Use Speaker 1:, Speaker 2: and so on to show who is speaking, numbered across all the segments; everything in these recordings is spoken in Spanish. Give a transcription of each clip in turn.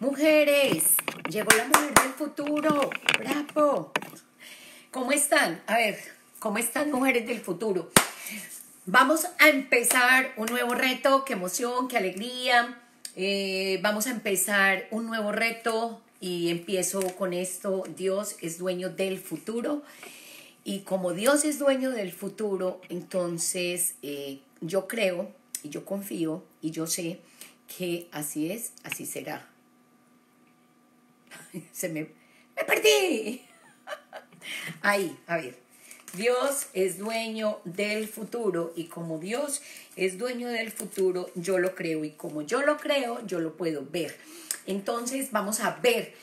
Speaker 1: Mujeres, llegó la mujer del futuro. Bravo. ¿Cómo están? A ver, ¿cómo están mujeres del futuro? Vamos a empezar un nuevo reto. Qué emoción, qué alegría. Eh, vamos a empezar un nuevo reto y empiezo con esto. Dios es dueño del futuro. Y como Dios es dueño del futuro, entonces eh, yo creo y yo confío y yo sé que así es, así será. Se me, me perdí. Ahí, a ver. Dios es dueño del futuro y como Dios es dueño del futuro, yo lo creo y como yo lo creo, yo lo puedo ver. Entonces vamos a ver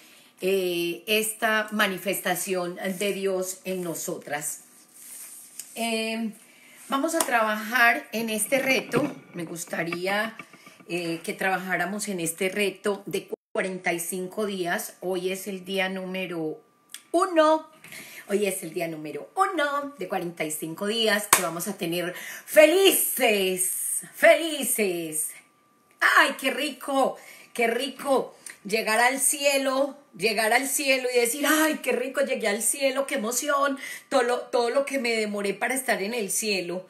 Speaker 1: eh, esta manifestación de Dios en nosotras. Em, vamos a trabajar en este reto. Me gustaría eh, que trabajáramos en este reto de 45 días. Hoy es el día número uno. Hoy es el día número uno de 45 días que vamos a tener felices, felices. ¡Ay, qué rico! ¡Qué rico! Llegar al cielo, llegar al cielo y decir, ay, qué rico, llegué al cielo, qué emoción, todo lo, todo lo que me demoré para estar en el cielo.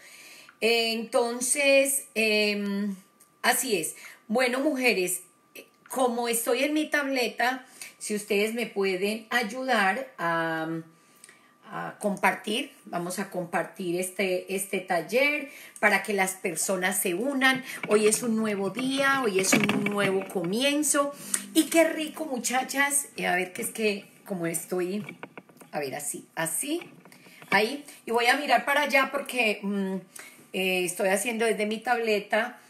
Speaker 1: Entonces, em, así es. Bueno, mujeres, como estoy en mi tableta, si ustedes me pueden ayudar a, compartir, vamos a compartir este, este taller para que las personas se unan. Hoy es un nuevo día, hoy es un nuevo comienzo. Y qué rico, muchachas. A ver, que es que como estoy, a ver, así, así, ahí. Y voy a mirar para allá porque mm, eh, estoy haciendo desde mi tableta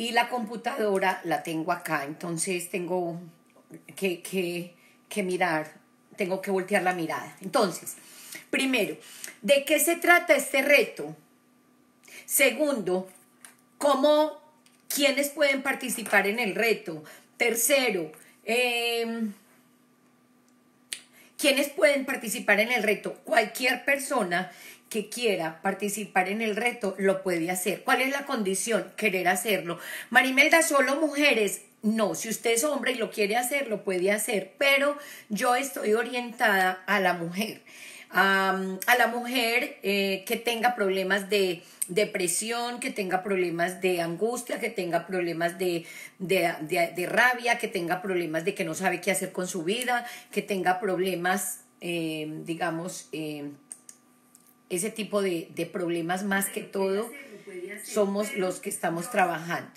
Speaker 1: y la computadora la tengo acá, entonces tengo que, que, mirar, tengo que voltear la mirada. Entonces, primero, ¿de qué se trata este reto? Segundo, ¿cómo, quiénes pueden participar en el reto? Tercero, em, ¿quiénes pueden participar en el reto? Cualquier persona que quiera participar en el reto lo puede hacer. ¿Cuál es la condición? Querer hacerlo. Marimelda, solo mujeres. No, si usted es hombre y lo quiere hacer, lo puede hacer, pero yo estoy orientada a la mujer. a la mujer eh, que tenga problemas de depresión, que tenga problemas de angustia, que tenga problemas de, de, rabia, que tenga problemas de que no sabe qué hacer con su vida, que tenga problemas, eh, digamos, eh, ese tipo de, problemas más que todo somos los que estamos trabajando.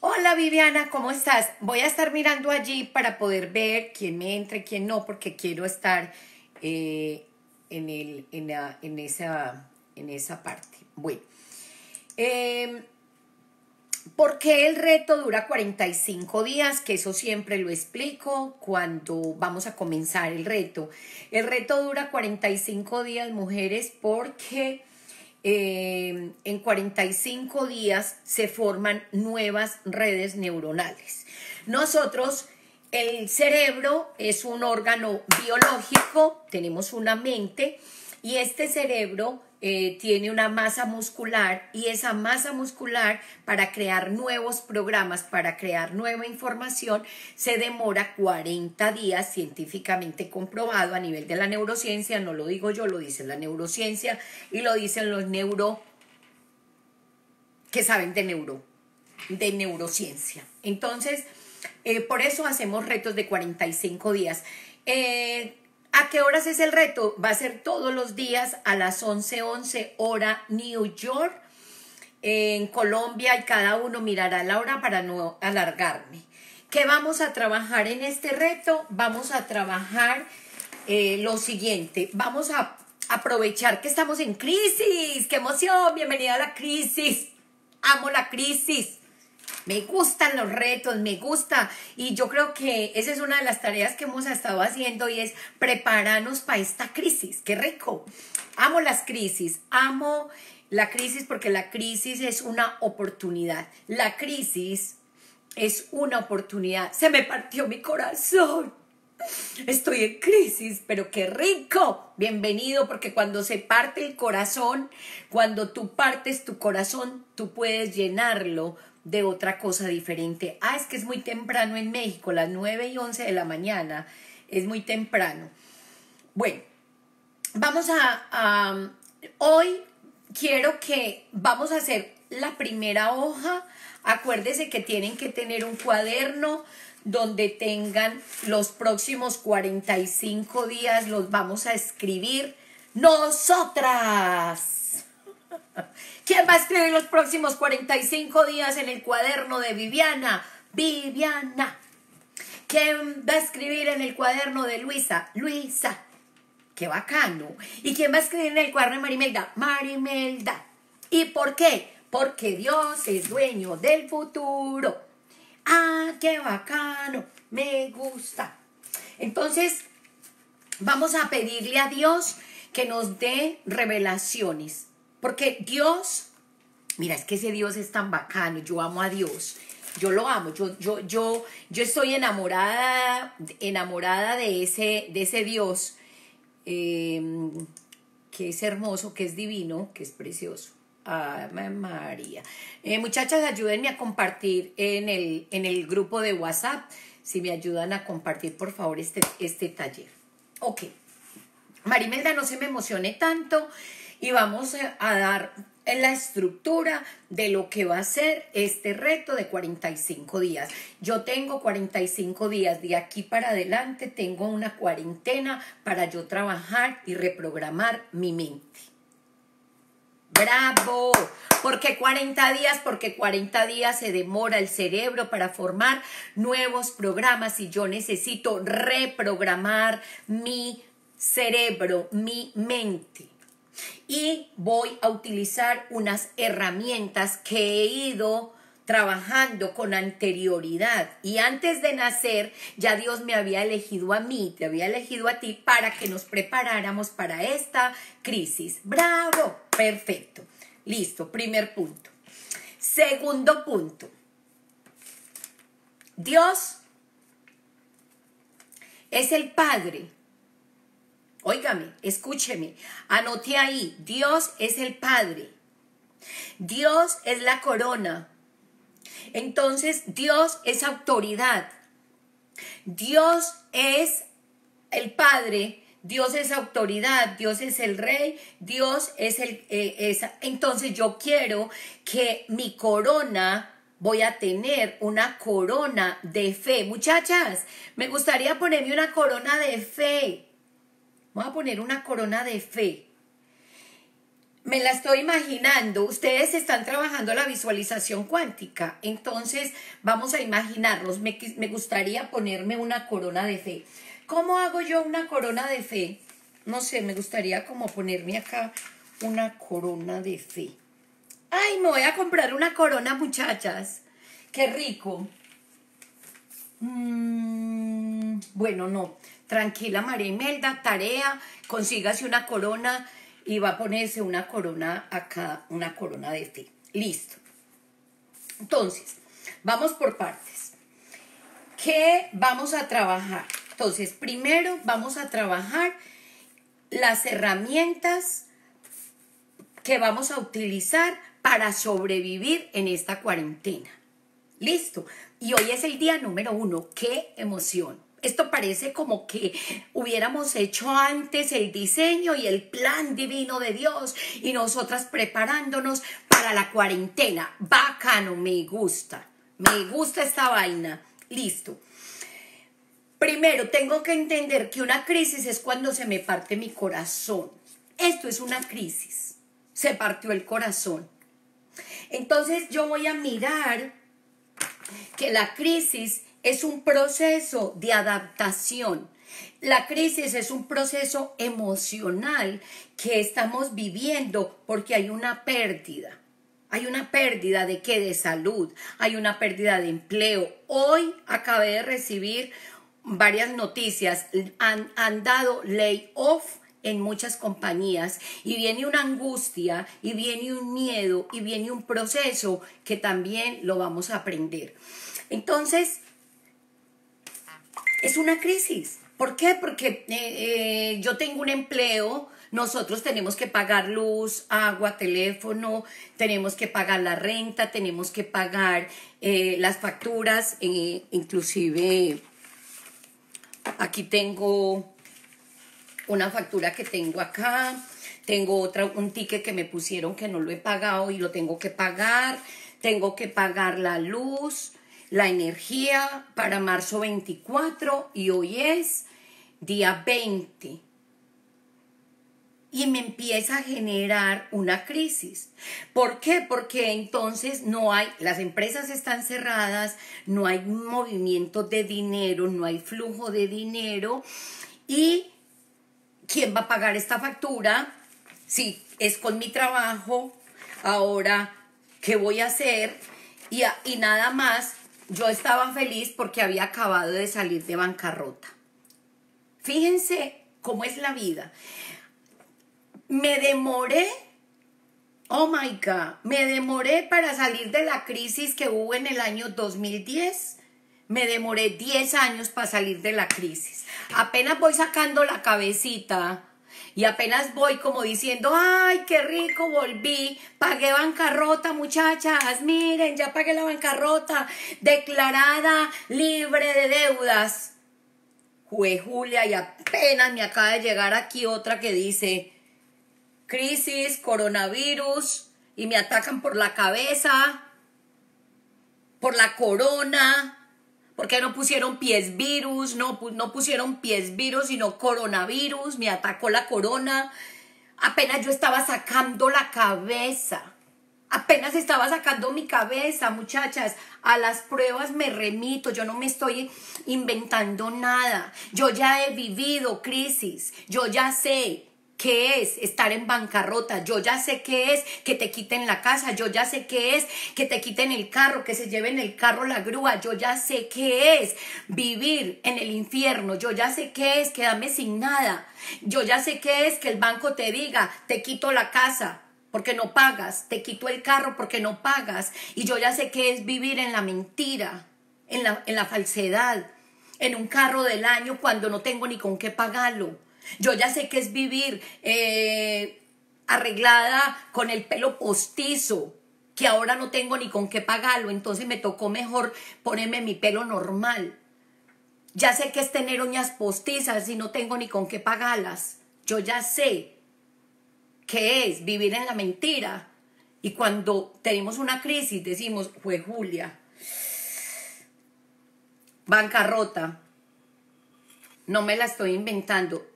Speaker 1: Hola Viviana, ¿cómo estás? Voy a estar mirando allí para poder ver quién me entra y quién no, porque quiero estar eh, en, el, en, esa, en esa parte. Bueno, eh, ¿Por qué el reto dura 45 días? Que eso siempre lo explico cuando vamos a comenzar el reto. El reto dura 45 días, mujeres, porque eh, en 45 días se forman nuevas redes neuronales. Nosotros, el cerebro es un órgano biológico, tenemos una mente y este cerebro eh, tiene una masa muscular y esa masa muscular para crear nuevos programas, para crear nueva información, se demora 40 días científicamente comprobado a nivel de la neurociencia, no lo digo yo, lo dice la neurociencia y lo dicen los neuro que saben de neuro, de neurociencia. Entonces, eh, por eso hacemos retos de 45 días. Eh, ¿A qué horas es el reto? Va a ser todos los días a las 11:11 11, hora New York. En Colombia y cada uno mirará la hora para no alargarme. ¿Qué vamos a trabajar en este reto? Vamos a trabajar eh, lo siguiente. Vamos a aprovechar que estamos en crisis. ¡Qué emoción! Bienvenida a la crisis. Amo la crisis. Me gustan los retos, me gusta. Y yo creo que esa es una de las tareas que hemos estado haciendo y es prepararnos para esta crisis. ¡Qué rico! Amo las crisis, amo la crisis porque la crisis es una oportunidad. La crisis es una oportunidad. Se me partió mi corazón. Estoy en crisis, pero qué rico. Bienvenido, porque cuando se parte el corazón, cuando tú partes tu corazón, tú puedes llenarlo de otra cosa diferente. Ah, es que es muy temprano en México, las 9 y 11 de la mañana, es muy temprano. Bueno, vamos a, hoy quiero que vamos a hacer la primera hoja. Acuérdese que tienen que tener un cuaderno donde tengan los próximos 45 días, los vamos a escribir nosotras. ¿Quién va a escribir los próximos 45 días en el cuaderno de Viviana? Viviana. ¿Quién va a escribir en el cuaderno de Luisa? Luisa. Qué bacano. ¿Y quién va a escribir en el cuaderno de Marimelda? Marimelda. ¿Y por qué? Porque Dios es dueño del futuro. Ah, qué bacano. Me gusta. Entonces, vamos a pedirle a Dios que nos dé revelaciones. Porque Dios, mira, es que ese Dios es tan bacano, yo amo a Dios. Yo lo amo, yo, yo, yo, yo estoy enamorada, enamorada de ese, de ese Dios em, que es hermoso, que es divino, que es precioso. Ay, María. Eh, muchachas, ayúdenme a compartir en el, en el grupo de WhatsApp. Si me ayudan a compartir, por favor, este, este taller. Ok. Marimelda, no se me emocione tanto y vamos a dar la estructura de lo que va a ser este reto de 45 días. Yo tengo 45 días, de aquí para adelante tengo una cuarentena para yo trabajar y reprogramar mi mente. Bravo, porque 40 días, porque 40 días se demora el cerebro para formar nuevos programas y yo necesito reprogramar mi cerebro, mi mente. Y voy a utilizar unas herramientas que he ido trabajando con anterioridad. Y antes de nacer, ya Dios me había elegido a mí, te había elegido a ti para que nos preparáramos para esta crisis. ¡Bravo! Perfecto. Listo, primer punto. Segundo punto. Dios es el Padre Óigame, escúcheme, anote ahí, Dios es el Padre, Dios es la corona, entonces Dios es autoridad, Dios es el Padre, Dios es autoridad, Dios es el rey, Dios es el... Eh, entonces yo quiero que mi corona voy a tener una corona de fe. Muchachas, me gustaría ponerme una corona de fe. Voy a poner una corona de fe. Me la estoy imaginando. Ustedes están trabajando la visualización cuántica. Entonces vamos a imaginarnos. Me, me gustaría ponerme una corona de fe. ¿Cómo hago yo una corona de fe? No sé, me gustaría como ponerme acá una corona de fe. Ay, me voy a comprar una corona, muchachas. Qué rico. Mm, bueno, no. Tranquila, María Imelda, tarea, consígase una corona y va a ponerse una corona acá, una corona de fe. Listo. Entonces, vamos por partes. ¿Qué vamos a trabajar? Entonces, primero vamos a trabajar las herramientas que vamos a utilizar para sobrevivir en esta cuarentena. Listo. Y hoy es el día número uno. ¡Qué emoción! Esto parece como que hubiéramos hecho antes el diseño y el plan divino de Dios y nosotras preparándonos para la cuarentena. Bacano, me gusta. Me gusta esta vaina. Listo. Primero, tengo que entender que una crisis es cuando se me parte mi corazón. Esto es una crisis. Se partió el corazón. Entonces yo voy a mirar que la crisis es un proceso de adaptación. La crisis es un proceso emocional que estamos viviendo porque hay una pérdida. Hay una pérdida de qué? De salud, hay una pérdida de empleo. Hoy acabé de recibir varias noticias. Han, han dado lay off en muchas compañías y viene una angustia y viene un miedo y viene un proceso que también lo vamos a aprender. Entonces, es una crisis. ¿Por qué? Porque eh, eh, yo tengo un empleo, nosotros tenemos que pagar luz, agua, teléfono, tenemos que pagar la renta, tenemos que pagar eh, las facturas, inclusive aquí tengo una factura que tengo acá, tengo otra, un ticket que me pusieron que no lo he pagado y lo tengo que pagar, tengo que pagar la luz, la energía para marzo 24 y hoy es día 20. Y me empieza a generar una crisis. ¿Por qué? Porque entonces no hay, las empresas están cerradas, no hay movimiento de dinero, no hay flujo de dinero. ¿Y quién va a pagar esta factura? Si es con mi trabajo, ahora, ¿qué voy a hacer? Y, y nada más, yo estaba feliz porque había acabado de salir de bancarrota. Fíjense cómo es la vida. Me demoré, oh my God, me demoré para salir de la crisis que hubo en el año 2010. Me demoré 10 años para salir de la crisis. Apenas voy sacando la cabecita y apenas voy como diciendo, ay, qué rico, volví, pagué bancarrota, muchachas, miren, ya pagué la bancarrota, declarada libre de deudas fue Julia y apenas me acaba de llegar aquí otra que dice crisis, coronavirus y me atacan por la cabeza, por la corona, porque no pusieron pies virus, no, no pusieron pies virus, sino coronavirus, me atacó la corona. Apenas yo estaba sacando la cabeza. Apenas estaba sacando mi cabeza, muchachas. A las pruebas me remito, yo no me estoy inventando nada. Yo ya he vivido crisis, yo ya sé qué es estar en bancarrota, yo ya sé qué es que te quiten la casa, yo ya sé qué es que te quiten el carro, que se lleven el carro la grúa, yo ya sé qué es vivir en el infierno, yo ya sé qué es quedarme sin nada, yo ya sé qué es que el banco te diga, te quito la casa, porque no pagas, te quito el carro porque no pagas. Y yo ya sé qué es vivir en la mentira, en la, en la falsedad, en un carro del año cuando no tengo ni con qué pagarlo. Yo ya sé qué es vivir eh, arreglada con el pelo postizo, que ahora no tengo ni con qué pagarlo, entonces me tocó mejor ponerme mi pelo normal. Ya sé qué es tener uñas postizas y no tengo ni con qué pagarlas. Yo ya sé ¿Qué es vivir en la mentira? Y cuando tenemos una crisis decimos, fue Julia, bancarrota, no me la estoy inventando.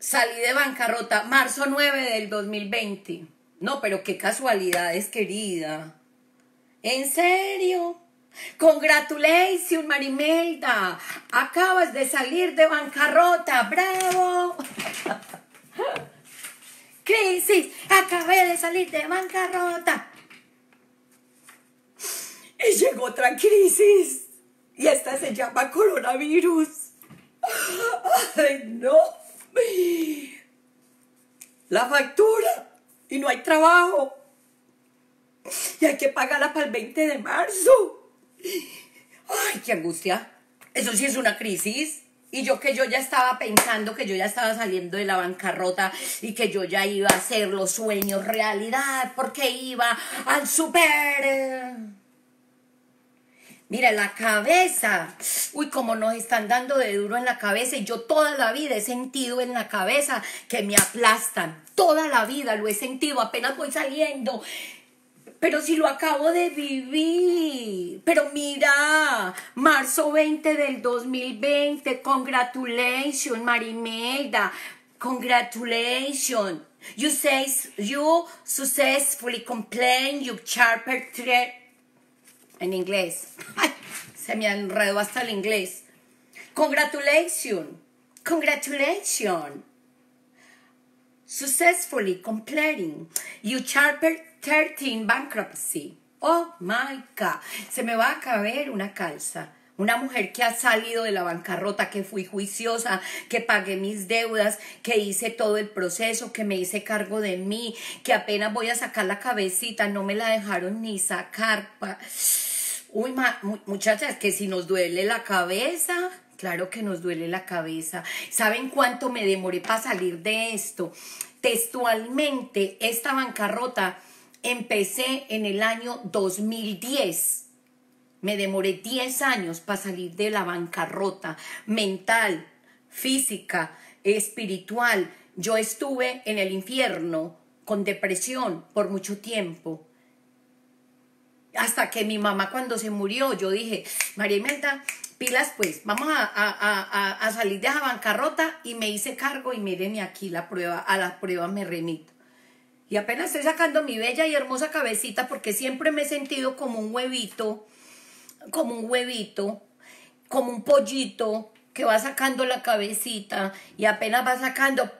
Speaker 1: Salí de bancarrota marzo 9 del 2020. No, pero qué casualidades, querida. ¿En serio? Congratulations, Marimelda. Acabas de salir de bancarrota. ¡Bravo! crisis, acabé de salir de bancarrota. Y llegó otra crisis. Y esta se llama coronavirus. Ay, no. La factura. Y no hay trabajo. Y hay que pagarla para el 20 de marzo. Ay, qué angustia. Eso sí es una crisis. Y yo que yo ya estaba pensando que yo ya estaba saliendo de la bancarrota y que yo ya iba a hacer los sueños realidad porque iba al super. Mira, la cabeza. Uy, como nos están dando de duro en la cabeza. Y yo toda la vida he sentido en la cabeza que me aplastan. Toda la vida lo he sentido. Apenas voy saliendo pero si lo acabo de vivir. Pero mira, marzo 20 del 2020, congratulations, Marimelda, congratulations. You say you successfully complain you sharper en inglés. Se me enredó hasta el inglés. Congratulations. Congratulations. Successfully completing you sharper 13 bankruptcy. Oh my God. Se me va a caber una calza. Una mujer que ha salido de la bancarrota, que fui juiciosa, que pagué mis deudas, que hice todo el proceso, que me hice cargo de mí, que apenas voy a sacar la cabecita, no me la dejaron ni sacar. Uy, muchachas, que si nos duele la cabeza, Claro que nos duele la cabeza. ¿Saben cuánto me demoré para salir de esto? Textualmente, esta bancarrota empecé en el año 2010. Me demoré 10 años para salir de la bancarrota mental, física, espiritual. Yo estuve en el infierno con depresión por mucho tiempo. Hasta que mi mamá cuando se murió, yo dije, María Imelda, pilas pues, vamos a, salir de esa bancarrota y me hice cargo y mírenme aquí la prueba, a la prueba me remito. Y apenas estoy sacando mi bella y hermosa cabecita porque siempre me he sentido como un huevito, como un huevito, como un pollito que va sacando la cabecita y apenas va sacando,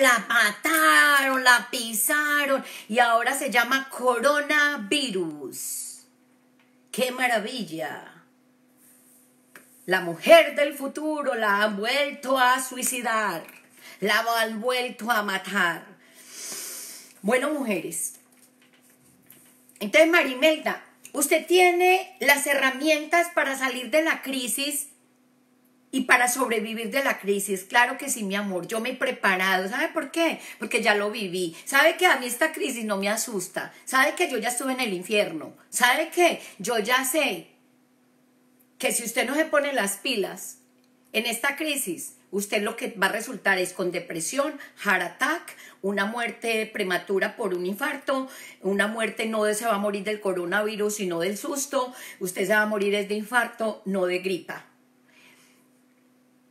Speaker 1: la mataron, la pisaron y ahora se llama coronavirus. ¡Qué maravilla! La mujer del futuro la han vuelto a suicidar, la han vuelto a matar. Bueno, mujeres. Entonces, Marimelda, usted tiene las herramientas para salir de la crisis y para sobrevivir de la crisis. Claro que sí, mi amor, yo me he preparado. ¿Sabe por qué? Porque ya lo viví. ¿Sabe que a mí esta crisis no me asusta? ¿Sabe que yo ya estuve en el infierno? ¿Sabe que yo ya sé que si usted no se pone las pilas en esta crisis, usted lo que va a resultar es con depresión, heart attack, una muerte prematura por un infarto, una muerte no se va a morir del coronavirus, sino del susto, usted se va a morir es de infarto, no de gripa.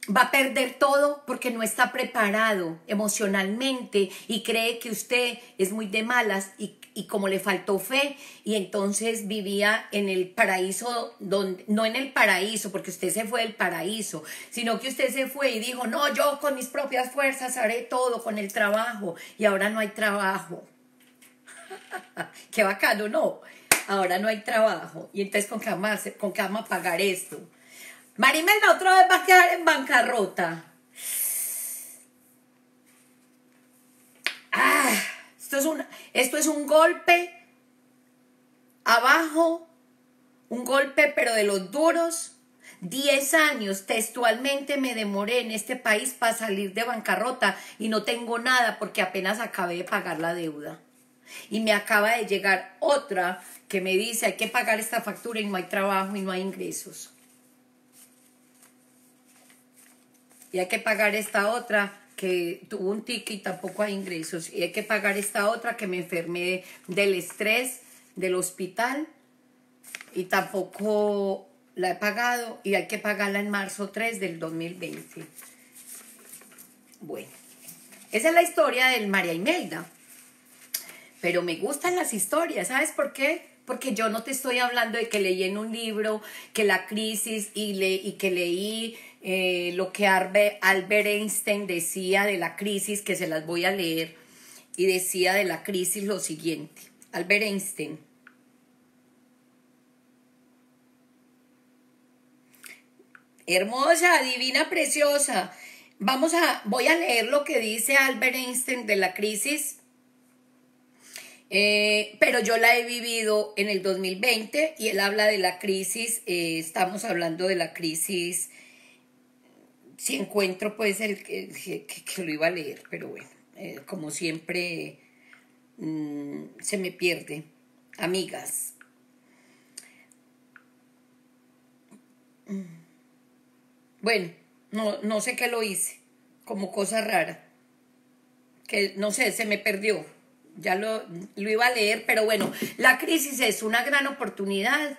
Speaker 1: Va a perder todo porque no está preparado emocionalmente y cree que usted es muy de malas y y como le faltó fe y entonces vivía en el paraíso, donde, no en el paraíso, porque usted se fue del paraíso, sino que usted se fue y dijo, no, yo con mis propias fuerzas haré todo con el trabajo y ahora no hay trabajo. Qué bacano, ¿no? Ahora no hay trabajo y entonces con qué vamos a, pagar esto. Marimelda otra vez va a quedar en bancarrota. Ah. Esto es un, esto es un golpe abajo, un golpe pero de los duros. Diez años textualmente me demoré en este país para salir de bancarrota y no tengo nada porque apenas acabé de pagar la deuda. Y me acaba de llegar otra que me dice hay que pagar esta factura y no hay trabajo y no hay ingresos. Y hay que pagar esta otra que tuvo un ticket y tampoco hay ingresos y hay que pagar esta otra que me enfermé del estrés del hospital y tampoco la he pagado y hay que pagarla en marzo 3 del 2020. Bueno, esa es la historia del María Imelda. Pero me gustan las historias, ¿sabes por qué? Porque yo no te estoy hablando de que leí en un libro que la crisis y, le, y que leí eh, lo que Albert Einstein decía de la crisis, que se las voy a leer, y decía de la crisis lo siguiente. Albert Einstein. Hermosa, divina, preciosa. Vamos a, voy a leer lo que dice Albert Einstein de la crisis eh, pero yo la he vivido en el 2020 y él habla de la crisis, eh, estamos hablando de la crisis si encuentro el que, que, lo iba a leer, pero bueno, eh, como siempre mm, se me pierde. Amigas. Mm. Bueno, no, no sé qué lo hice, como cosa rara. Que no sé, se me perdió. Ya lo, iba a leer, pero bueno, la crisis es una gran oportunidad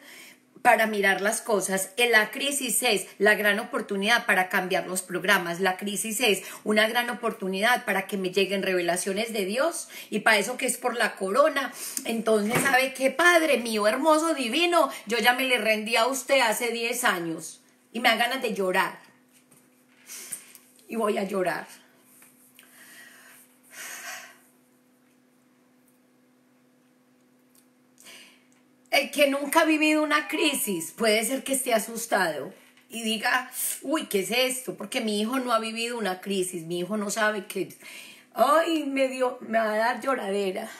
Speaker 1: para mirar las cosas. En la crisis es la gran oportunidad para cambiar los programas. La crisis es una gran oportunidad para que me lleguen revelaciones de Dios y para eso que es por la corona. Entonces, ¿sabe qué Padre mío, hermoso, divino? Yo ya me le rendí a usted hace 10 años y me dan ganas de llorar. Y voy a llorar. El que nunca ha vivido una crisis puede ser que esté asustado y diga, uy, ¿qué es esto? Porque mi hijo no ha vivido una crisis, mi hijo no sabe que, ay, me, dio, me va a dar lloradera.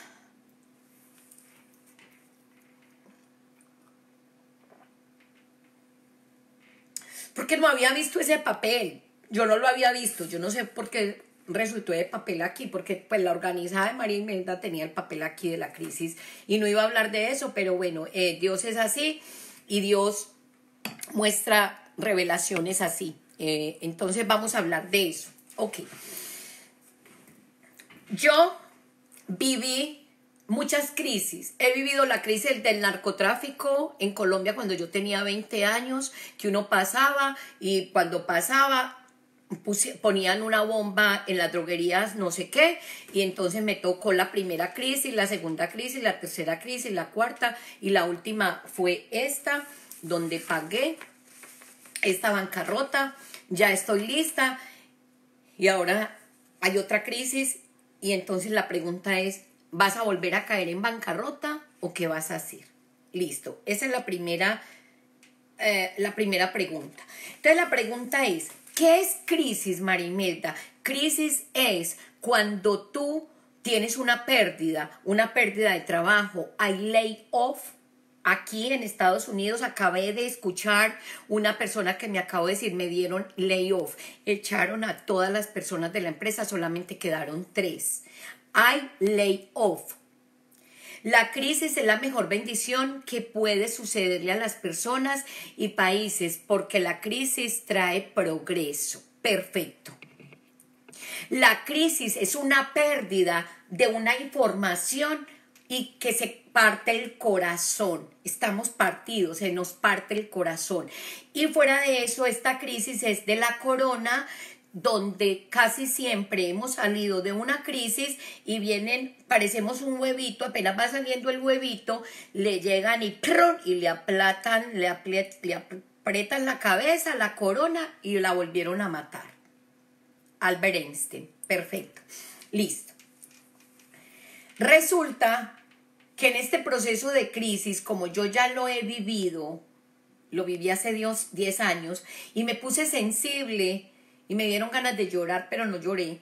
Speaker 1: porque no había visto ese papel. Yo no lo había visto, yo no sé por qué resultó de papel aquí, porque pues la organizada de María Imelda tenía el papel aquí de la crisis y no iba a hablar de eso, pero bueno, eh, Dios es así y Dios muestra revelaciones así. Eh, entonces vamos a hablar de eso. Ok. Yo viví muchas crisis. He vivido la crisis del narcotráfico en Colombia cuando yo tenía 20 años, que uno pasaba y cuando pasaba ponían una bomba en las droguerías, no sé qué, y entonces me tocó la primera crisis, la segunda crisis, la tercera crisis, la cuarta, y la última fue esta, donde pagué esta bancarrota, ya estoy lista, y ahora hay otra crisis, y entonces la pregunta es, ¿vas a volver a caer en bancarrota o qué vas a hacer? Listo, esa es la primera, eh, la primera pregunta. Entonces la pregunta es, ¿Qué es crisis, Marimelda? Crisis es cuando tú tienes una pérdida, una pérdida de trabajo, hay lay off. Aquí en Estados Unidos acabé de escuchar una persona que me acabo de decir, me dieron layoff, echaron a todas las personas de la empresa, solamente quedaron tres. Hay layoff. La crisis es la mejor bendición que puede sucederle a las personas y países porque la crisis trae progreso. Perfecto. La crisis es una pérdida de una información y que se parte el corazón. Estamos partidos, se nos parte el corazón. Y fuera de eso, esta crisis es de la corona donde casi siempre hemos salido de una crisis y vienen, parecemos un huevito, apenas va saliendo el huevito, le llegan y, y le aplatan, le, le aprietan la cabeza, la corona y la volvieron a matar. Albert Einstein, perfecto, listo. Resulta que en este proceso de crisis, como yo ya lo he vivido, lo viví hace 10 años, y me puse sensible y me dieron ganas de llorar, pero no lloré.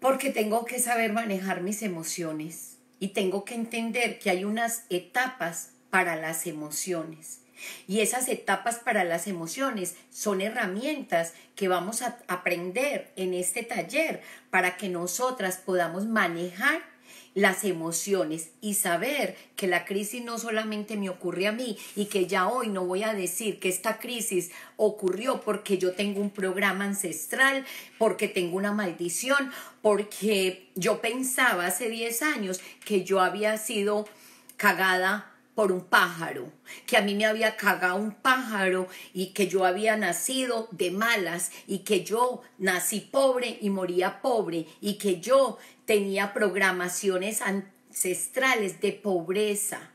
Speaker 1: Porque tengo que saber manejar mis emociones y tengo que entender que hay unas etapas para las emociones. Y esas etapas para las emociones son herramientas que vamos a aprender en este taller para que nosotras podamos manejar las emociones y saber que la crisis no solamente me ocurre a mí y que ya hoy no voy a decir que esta crisis ocurrió porque yo tengo un programa ancestral, porque tengo una maldición, porque yo pensaba hace 10 años que yo había sido cagada por un pájaro, que a mí me había cagado un pájaro y que yo había nacido de malas y que yo nací pobre y moría pobre y que yo tenía programaciones ancestrales de pobreza.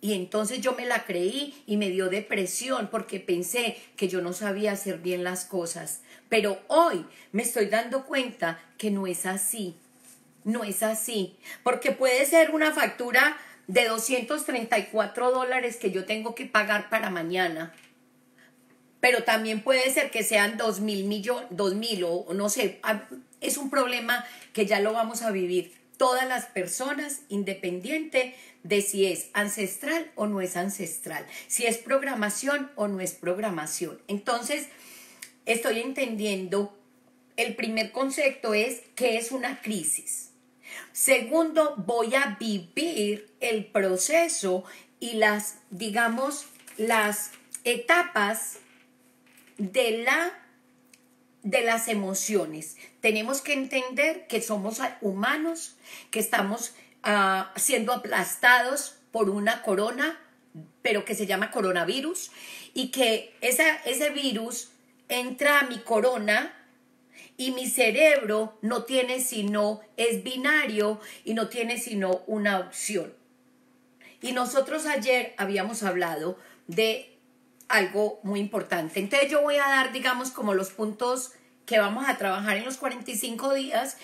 Speaker 1: Y entonces yo me la creí y me dio depresión porque pensé que yo no sabía hacer bien las cosas. Pero hoy me estoy dando cuenta que no es así. No es así. Porque puede ser una factura de 234 dólares que yo tengo que pagar para mañana. Pero también puede ser que sean dos mil millones, dos mil o no sé, es un problema que ya lo vamos a vivir todas las personas, independiente de si es ancestral o no es ancestral, si es programación o no es programación. Entonces, estoy entendiendo, el primer concepto es que es una crisis. Segundo, voy a vivir el proceso y las, digamos, las etapas de la de las emociones. Tenemos que entender que somos humanos, que estamos ah, siendo aplastados por una corona, pero que se llama coronavirus, y que ese virus entra a mi corona y mi cerebro no tiene sino, es binario y no tiene sino una opción. Y nosotros ayer habíamos hablado de algo muy importante. Entonces yo voy a dar, digamos, como los puntos que vamos a trabajar en los 45 días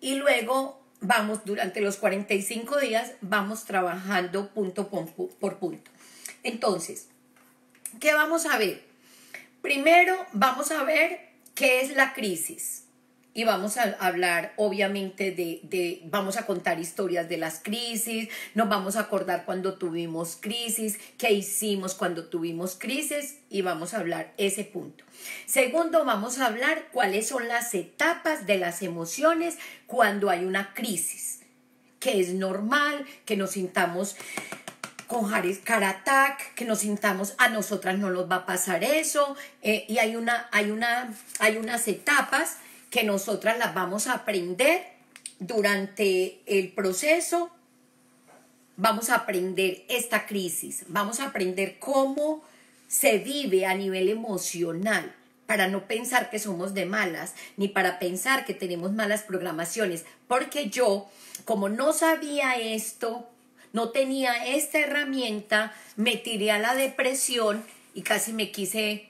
Speaker 1: y luego vamos, durante los 45 días, vamos trabajando punto por punto. Entonces, ¿qué vamos a ver? Primero vamos a ver qué es la crisis. Y vamos a hablar obviamente de, de, vamos a contar historias de las crisis, nos vamos a acordar cuando tuvimos crisis, qué hicimos cuando tuvimos crisis y vamos a hablar ese punto. Segundo, vamos a hablar cuáles son las etapas de las emociones cuando hay una crisis, que es normal, que nos sintamos con Karatac, que nos sintamos a nosotras no nos va a pasar eso, eh, y hay, una, hay, una, hay unas etapas que nosotras las vamos a aprender durante el proceso. Vamos a aprender esta crisis, vamos a aprender cómo se vive a nivel emocional para no pensar que somos de malas, ni para pensar que tenemos malas programaciones, porque yo, como no sabía esto, no tenía esta herramienta, me tiré a la depresión y casi me quise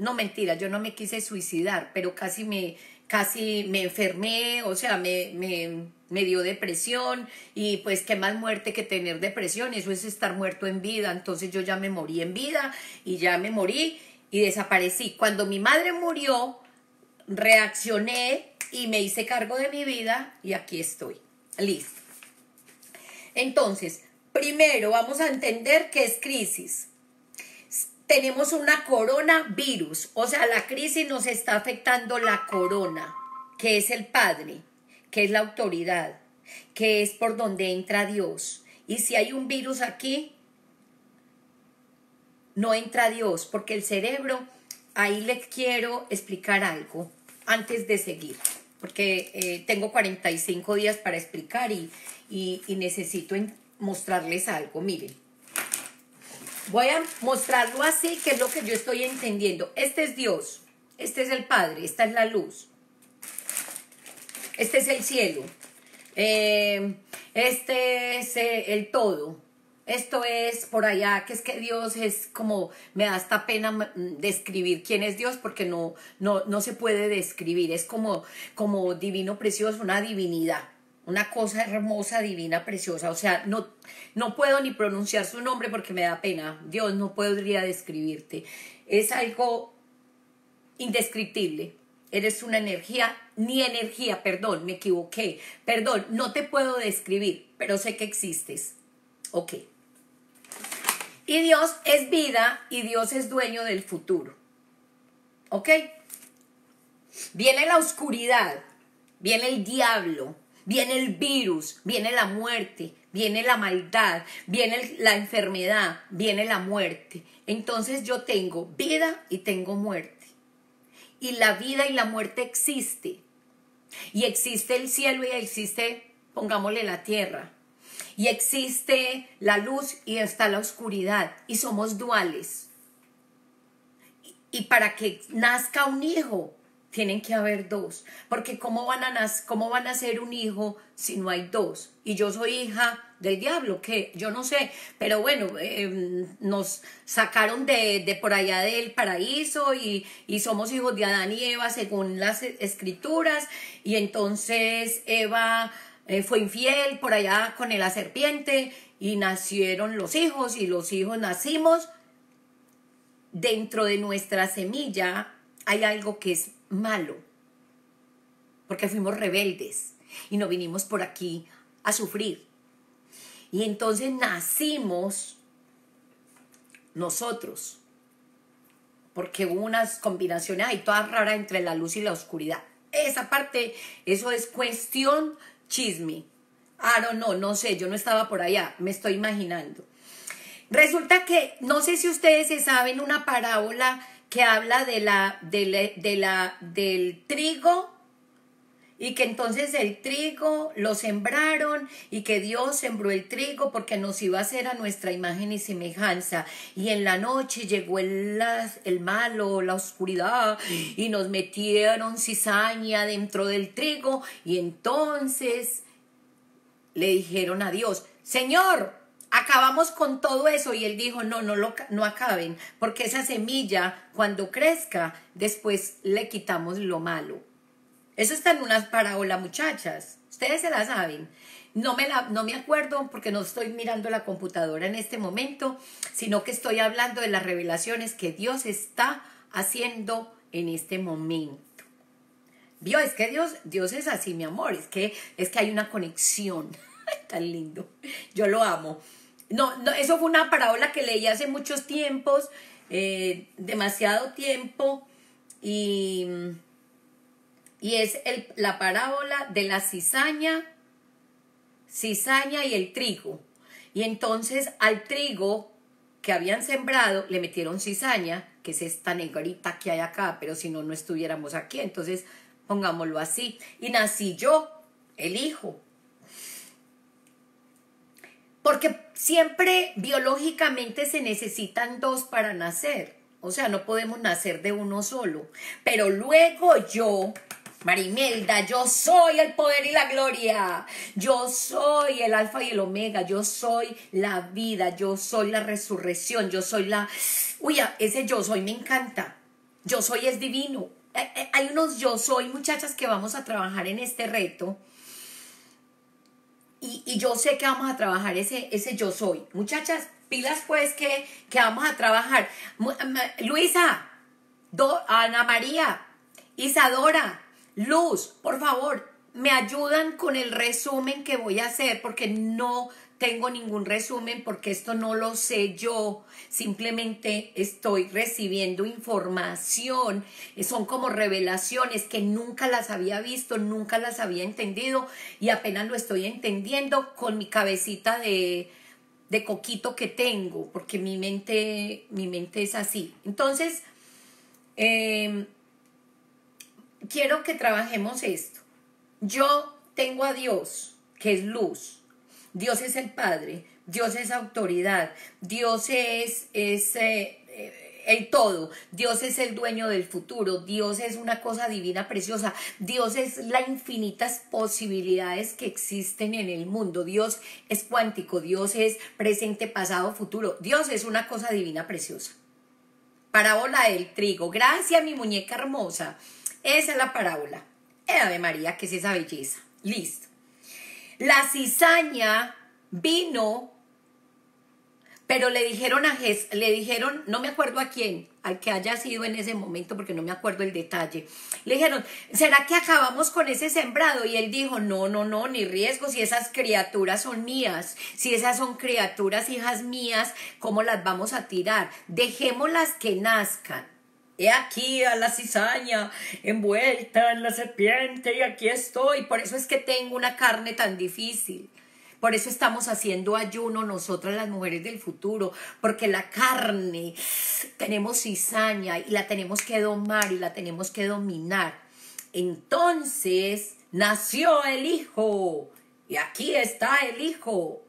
Speaker 1: no mentira, yo no me quise suicidar, pero casi me, casi me enfermé, o sea, me, me, me, dio depresión y pues qué más muerte que tener depresión, eso es estar muerto en vida, entonces yo ya me morí en vida y ya me morí y desaparecí. Cuando mi madre murió, reaccioné y me hice cargo de mi vida y aquí estoy, listo. Entonces, primero vamos a entender qué es crisis tenemos una coronavirus, o sea, la crisis nos está afectando la corona, que es el Padre, que es la autoridad, que es por donde entra Dios. Y si hay un virus aquí, no entra Dios, porque el cerebro, ahí les quiero explicar algo antes de seguir, porque eh, tengo 45 días para explicar y, y, y necesito mostrarles algo. Miren. Voy a mostrarlo así, que es lo que yo estoy entendiendo. Este es Dios, este es el Padre, esta es la luz, este es el cielo, eh, este es eh, el todo. Esto es por allá, que es que Dios es como, me da esta pena describir quién es Dios porque no, no, no se puede describir, es como, como divino precioso, una divinidad una cosa hermosa, divina, preciosa. O sea, no, no puedo ni pronunciar su nombre porque me da pena. Dios no podría describirte. Es algo indescriptible. Eres una energía, ni energía, perdón, me equivoqué. Perdón, no te puedo describir, pero sé que existes. Ok. Y Dios es vida y Dios es dueño del futuro. ¿Ok? Viene la oscuridad, viene el diablo, viene el virus, viene la muerte, viene la maldad, viene la enfermedad, viene la muerte. Entonces yo tengo vida y tengo muerte. Y la vida y la muerte existe. Y existe el cielo y existe, pongámosle la tierra. Y existe la luz y está la oscuridad. Y somos duales. Y para que nazca un hijo, tienen que haber dos, porque ¿cómo van a, cómo van a ser un hijo si no hay dos? Y yo soy hija del diablo, que yo no sé, pero bueno, em, nos sacaron de, de, por allá del paraíso y, y somos hijos de Adán y Eva según las escrituras, y entonces Eva eh, fue infiel por allá con la serpiente y nacieron los hijos y los hijos nacimos. Dentro de nuestra semilla hay algo que es malo, porque fuimos rebeldes y no vinimos por aquí a sufrir. Y entonces nacimos nosotros, porque hubo unas combinaciones ahí todas raras entre la luz y la oscuridad. Esa parte, eso es cuestión chisme. Ah, no, no, no sé, yo no estaba por allá, me estoy imaginando. Resulta que, no sé si ustedes se saben una parábola que habla de la, de la, del trigo y que entonces el trigo lo sembraron y que Dios sembró el trigo porque nos iba a hacer a nuestra imagen y semejanza. Y en la noche llegó el, el malo, la oscuridad y nos metieron cizaña dentro del trigo y entonces le dijeron a Dios, Señor, acabamos con todo eso y él dijo, no, no, lo, no acaben, porque esa semilla cuando crezca, después le quitamos lo malo. Eso está en unas parábolas, muchachas. Ustedes se la saben. No me, la, no me acuerdo porque no estoy mirando la computadora en este momento, sino que estoy hablando de las revelaciones que Dios está haciendo en este momento. Vio, es que Dios, Dios es así, mi amor, es que, es que hay una conexión. Tan lindo. Yo lo amo. No, no, eso fue una parábola que leí hace muchos tiempos, eh, demasiado tiempo, y, y es el, la parábola de la cizaña, cizaña y el trigo. Y entonces al trigo que habían sembrado le metieron cizaña, que es esta negrita que hay acá, pero si no, no estuviéramos aquí. Entonces, pongámoslo así. Y nací yo, el hijo. Porque siempre biológicamente se necesitan dos para nacer. O sea, no podemos nacer de uno solo. Pero luego yo Marimelda, yo soy el poder y la gloria. Yo soy el alfa y el omega. Yo soy la vida. Yo soy la resurrección. Yo soy la... Uy, ese yo soy me encanta. Yo soy es divino. Eh, eh, hay unos yo soy, muchachas, que vamos a trabajar en este reto. Y, yo sé que vamos a trabajar ese, ese yo soy. Muchachas, pilas pues que, que vamos a trabajar. Luisa, Ana María, Isadora, Luz, por favor, me ayudan con el resumen que voy a hacer porque no tengo ningún resumen porque esto no lo sé yo, simplemente estoy recibiendo información, son como revelaciones que nunca las había visto, nunca las había entendido y apenas lo estoy entendiendo con mi cabecita de, de coquito que tengo, porque mi mente, mi mente es así. Entonces, eh, quiero que trabajemos esto. Yo tengo a Dios, que es luz. Dios es el Padre, Dios es autoridad, Dios es, es eh, el todo, Dios es el dueño del futuro, Dios es una cosa divina, preciosa, Dios es las infinitas posibilidades que existen en el mundo, Dios es cuántico, Dios es presente, pasado, futuro, Dios es una cosa divina, preciosa. Parábola del trigo, gracias mi muñeca hermosa. Esa es la parábola. Ave María, que es esa belleza. Listo. La cizaña vino, pero le dijeron a Jes, le dijeron, no me acuerdo a quién, al que haya sido en ese momento, porque no me acuerdo el detalle. Le dijeron, ¿será que acabamos con ese sembrado? Y él dijo, no, no, no, ni riesgo, si esas criaturas son mías, si esas son criaturas hijas mías, ¿cómo las vamos a tirar? Dejémoslas que nazcan. He aquí a la cizaña envuelta en la serpiente y aquí estoy. Por eso es que tengo una carne tan difícil. Por eso estamos haciendo ayuno nosotras las mujeres del futuro, porque la carne tenemos cizaña y la tenemos que domar y la tenemos que dominar. Entonces nació el hijo y aquí está el hijo.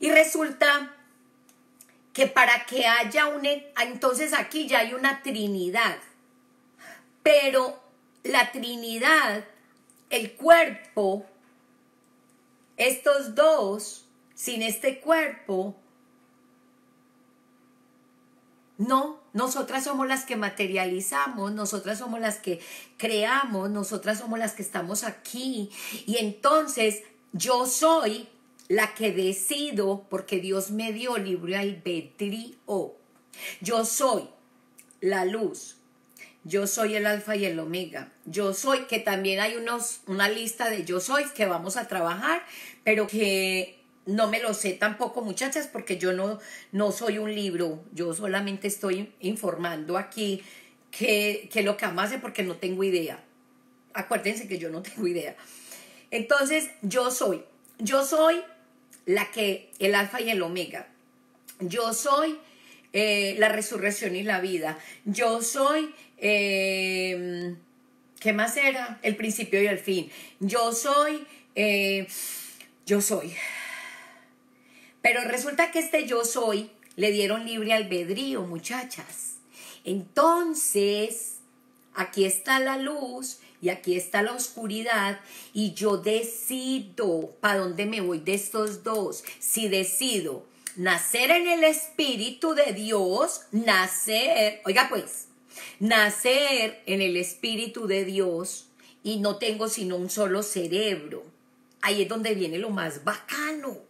Speaker 1: Y resulta que para que haya un... Entonces aquí ya hay una Trinidad, pero la Trinidad, el cuerpo, estos dos, sin este cuerpo, no, nosotras somos las que materializamos, nosotras somos las que creamos, nosotras somos las que estamos aquí. Y entonces yo soy la que decido porque Dios me dio libre albedrío. Yo soy la luz. Yo soy el alfa y el omega. Yo soy, que también hay unos, una lista de yo soy que vamos a trabajar, pero que no me lo sé tampoco, muchachas, porque yo no, no soy un libro. Yo solamente estoy informando aquí que, que lo que hace porque no tengo idea. Acuérdense que yo no tengo idea. Entonces, yo soy. Yo soy la que, el alfa y el omega. Yo soy eh, la resurrección y la vida. Yo soy, eh, ¿qué más era? El principio y el fin. Yo soy, eh, yo soy. Pero resulta que este yo soy le dieron libre albedrío, muchachas. Entonces, aquí está la luz y aquí está la oscuridad y yo decido para dónde me voy de estos dos. Si decido nacer en el Espíritu de Dios, nacer, oiga pues, nacer en el Espíritu de Dios y no tengo sino un solo cerebro. Ahí es donde viene lo más bacano.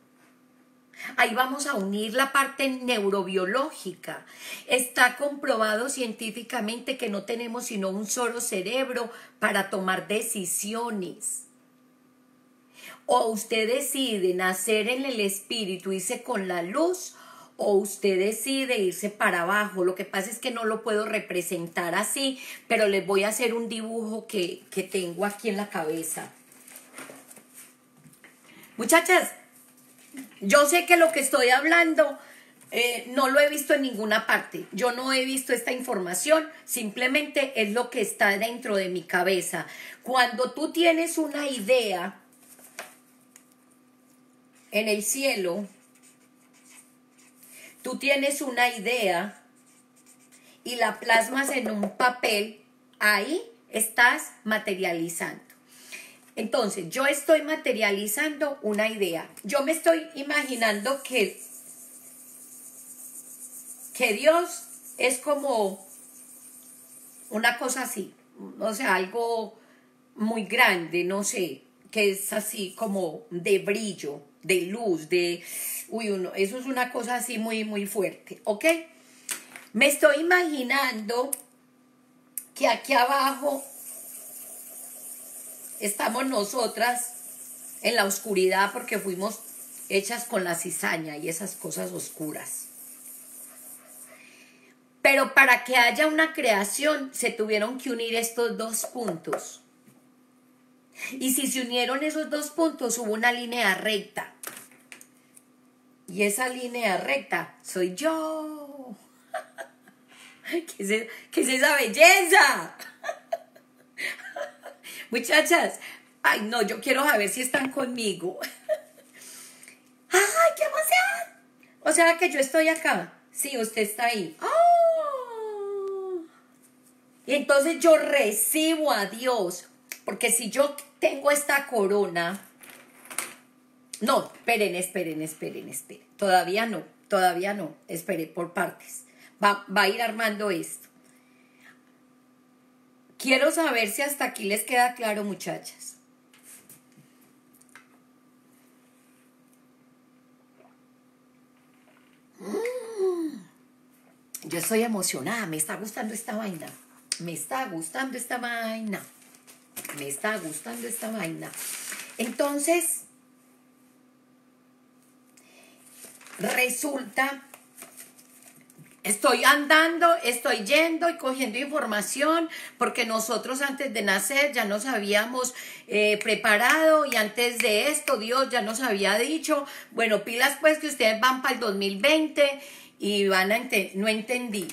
Speaker 1: Ahí vamos a unir la parte neurobiológica. Está comprobado científicamente que no tenemos sino un solo cerebro para tomar decisiones. O usted decide nacer en el espíritu, irse con la luz, o usted decide irse para abajo. Lo que pasa es que no lo puedo representar así, pero les voy a hacer un dibujo que, que tengo aquí en la cabeza. Muchachas, yo sé que lo que estoy hablando eh, no lo he visto en ninguna parte. Yo no he visto esta información, simplemente es lo que está dentro de mi cabeza. Cuando tú tienes una idea en el cielo, tú tienes una idea y la plasmas en un papel, ahí estás materializando. Entonces, yo estoy materializando una idea. Yo me estoy imaginando que, que Dios es como una cosa así, o sea, algo muy grande, no sé, que es así como de brillo, de luz, de... Uy, uno, eso es una cosa así muy, muy fuerte, ¿ok? Me estoy imaginando que aquí abajo estamos nosotras en la oscuridad porque fuimos hechas con la cizaña y esas cosas oscuras. Pero para que haya una creación se tuvieron que unir estos dos puntos. Y si se unieron esos dos puntos hubo una línea recta. Y esa línea recta soy yo. ¿Qué es, esa belleza? Muchachas, ay no, yo quiero saber si están conmigo. ¡Ay, qué emoción! O sea que yo estoy acá. Sí, usted está ahí. ¡Oh! Y entonces yo recibo a Dios. Porque si yo tengo esta corona. No, esperen, esperen, esperen, esperen. Todavía no, todavía no. Espere, por partes. Va, va a ir armando esto. Quiero saber si hasta aquí les queda claro, muchachas. Mm. Yo estoy emocionada, me está gustando esta vaina. Me está gustando esta vaina. Me está gustando esta vaina. Entonces, resulta Estoy andando, estoy yendo y cogiendo información porque nosotros antes de nacer ya nos habíamos eh, preparado y antes de esto Dios ya nos había dicho, bueno, pilas pues que ustedes van para el 2020 y van a entender, no entendí.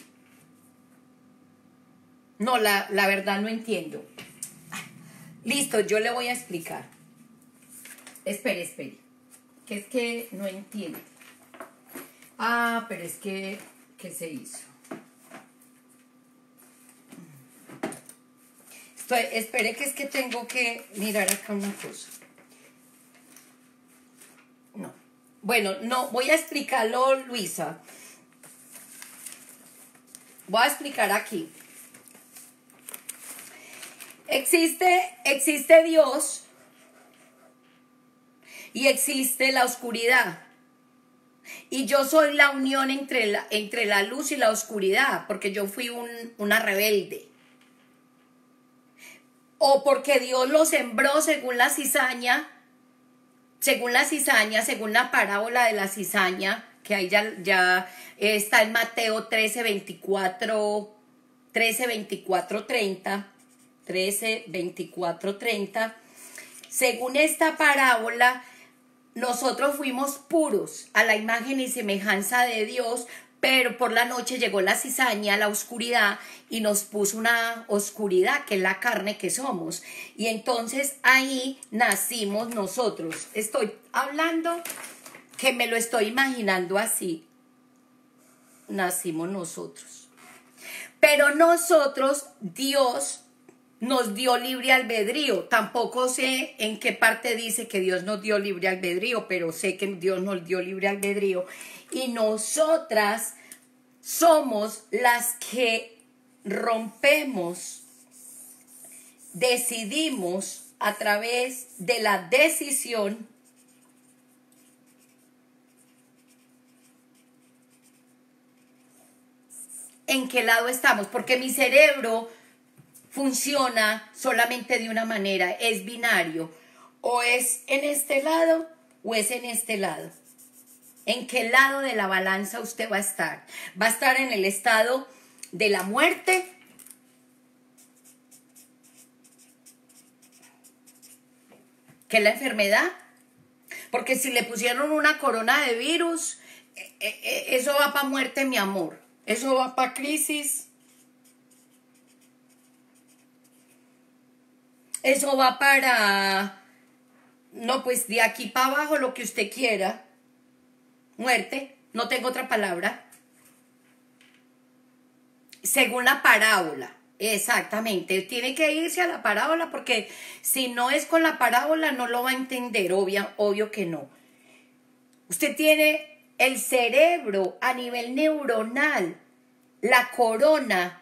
Speaker 1: No, la, la verdad no entiendo. Listo, yo le voy a explicar. Espere, espere. Que es que no entiendo. Ah, pero es que ¿Qué se hizo. Estoy, espere que es que tengo que mirar acá una cosa. No. Bueno, no, voy a explicarlo, Luisa. Voy a explicar aquí. Existe, existe Dios y existe la oscuridad. Y yo soy la unión entre la, entre la luz y la oscuridad, porque yo fui una rebelde. O porque Dios lo sembró según la cizaña, según la cizaña, según la parábola de la cizaña, que ahí ya, ya está en Mateo 13, 24, 13, 24, 30, 13, 24, 30. Según esta parábola, nosotros fuimos puros a la imagen y semejanza de Dios, pero por la noche llegó la cizaña, la oscuridad, y nos puso una oscuridad que es la carne que somos. Y entonces ahí nacimos nosotros. Estoy hablando que me lo estoy imaginando así. Nacimos nosotros. Pero nosotros, Dios nos dio libre albedrío. Tampoco sé en qué parte dice que Dios nos dio libre albedrío, pero sé que Dios nos dio libre albedrío. Y nosotras somos las que rompemos, decidimos a través de la decisión en qué lado estamos, porque mi cerebro funciona solamente de una manera, es binario, o es en este lado o es en este lado. ¿En qué lado de la balanza usted va a estar? ¿Va a estar en el estado de la muerte? ¿Que es la enfermedad? Porque si le pusieron una corona de virus, eh, eh, eh, eso va para muerte, mi amor. Eso va para crisis. Eso va para... No, pues de aquí para abajo lo que usted quiera. Muerte. No tengo otra palabra. Según la parábola. Exactamente, tiene que irse a la parábola porque si no es con la parábola no lo va a entender, obvio, obvio que no. Usted tiene el cerebro a nivel neuronal, la corona,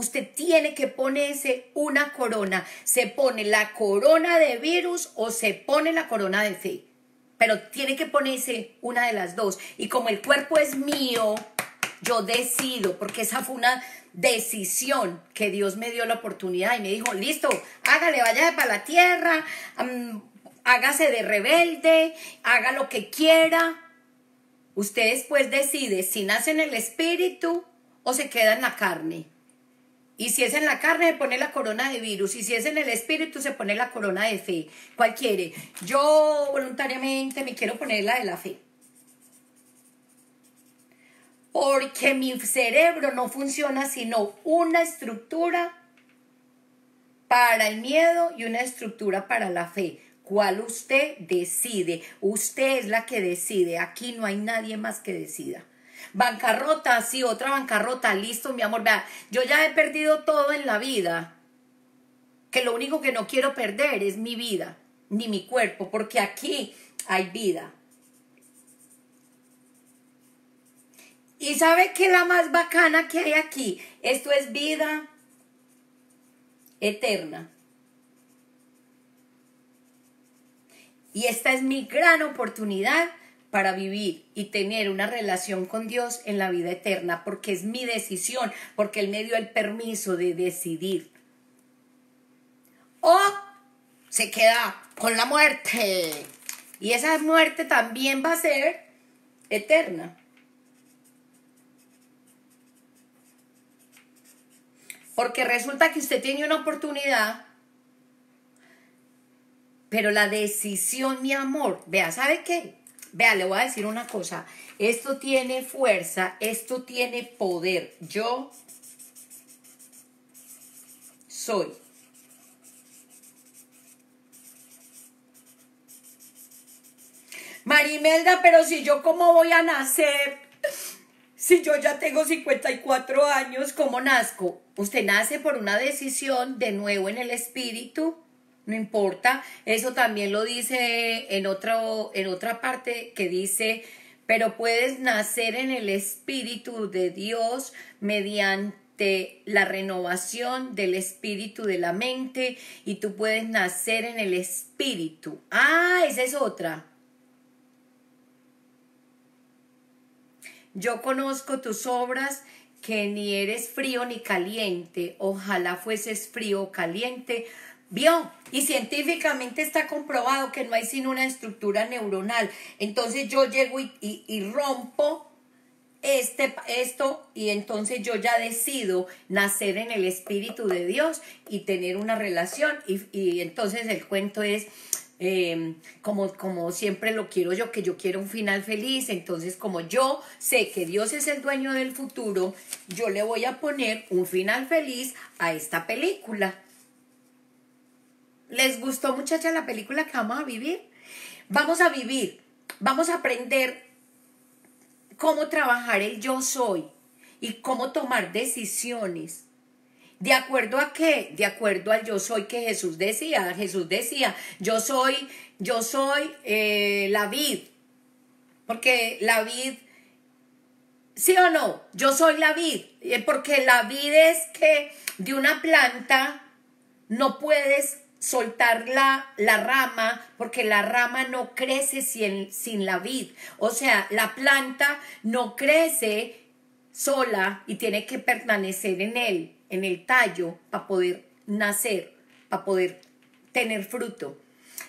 Speaker 1: usted tiene que ponerse una corona, se pone la corona de virus o se pone la corona de fe, pero tiene que ponerse una de las dos y como el cuerpo es mío, yo decido, porque esa fue una decisión que Dios me dio la oportunidad y me dijo, listo, hágale, vaya para la tierra, hágase de rebelde, haga lo que quiera. Usted después decide si nace en el espíritu o se queda en la carne. Y si es en la carne, se pone la corona de virus. Y si es en el espíritu, se pone la corona de fe. ¿Cuál quiere? Yo voluntariamente me quiero poner la de la fe porque mi cerebro no funciona sino una estructura para el miedo y una estructura para la fe. ¿Cuál usted decide? Usted es la que decide. Aquí no hay nadie más que decida. Bancarrota, sí, otra bancarrota. Listo, mi amor. Vea, yo ya he perdido todo en la vida. Que lo único que no quiero perder es mi vida, ni mi cuerpo, porque aquí hay vida. Y sabe que la más bacana que hay aquí, esto es vida eterna. Y esta es mi gran oportunidad para vivir y tener una relación con Dios en la vida eterna, porque es mi decisión, porque Él me dio el permiso de decidir. O se queda con la muerte. Y esa muerte también va a ser eterna. Porque resulta que usted tiene una oportunidad, pero la decisión, mi amor, vea, ¿sabe qué? Vea, le voy a decir una cosa. Esto tiene fuerza, esto tiene poder. Yo soy. Marimelda, pero si yo cómo voy a nacer, si yo ya tengo 54 años, ¿cómo nazco? Usted nace por una decisión de nuevo en el espíritu, no importa. Eso también lo dice en, en otra parte que dice, pero puedes nacer en el espíritu de Dios mediante la renovación del espíritu de la mente y tú puedes nacer en el espíritu. Ah, esa es otra. Yo conozco tus obras que ni eres frío ni caliente, ojalá fueses frío o caliente. Vio, y científicamente está comprobado que no hay sino una estructura neuronal. Entonces yo llego y, rompo este, esto y entonces yo ya decido nacer en el Espíritu de Dios y tener una relación. Y, y entonces el cuento es, Em, como, como siempre lo quiero yo, que yo quiero un final feliz. Entonces, como yo sé que Dios es el dueño del futuro, yo le voy a poner un final feliz a esta película. ¿Les gustó muchacha la película que vamos a vivir? Vamos a vivir, vamos a aprender cómo trabajar el yo soy y cómo tomar decisiones ¿De acuerdo a qué? De acuerdo al yo soy que Jesús decía. Jesús decía, yo soy, yo soy eh, la vid. Porque la vid, ¿sí o no? Yo soy la vid. Eh, porque la vid es que de una planta no puedes soltar la, la, rama porque la rama no crece sin, sin la vid. O sea, la planta no crece sola y tiene que permanecer en él, en el tallo, para poder nacer, para poder tener fruto.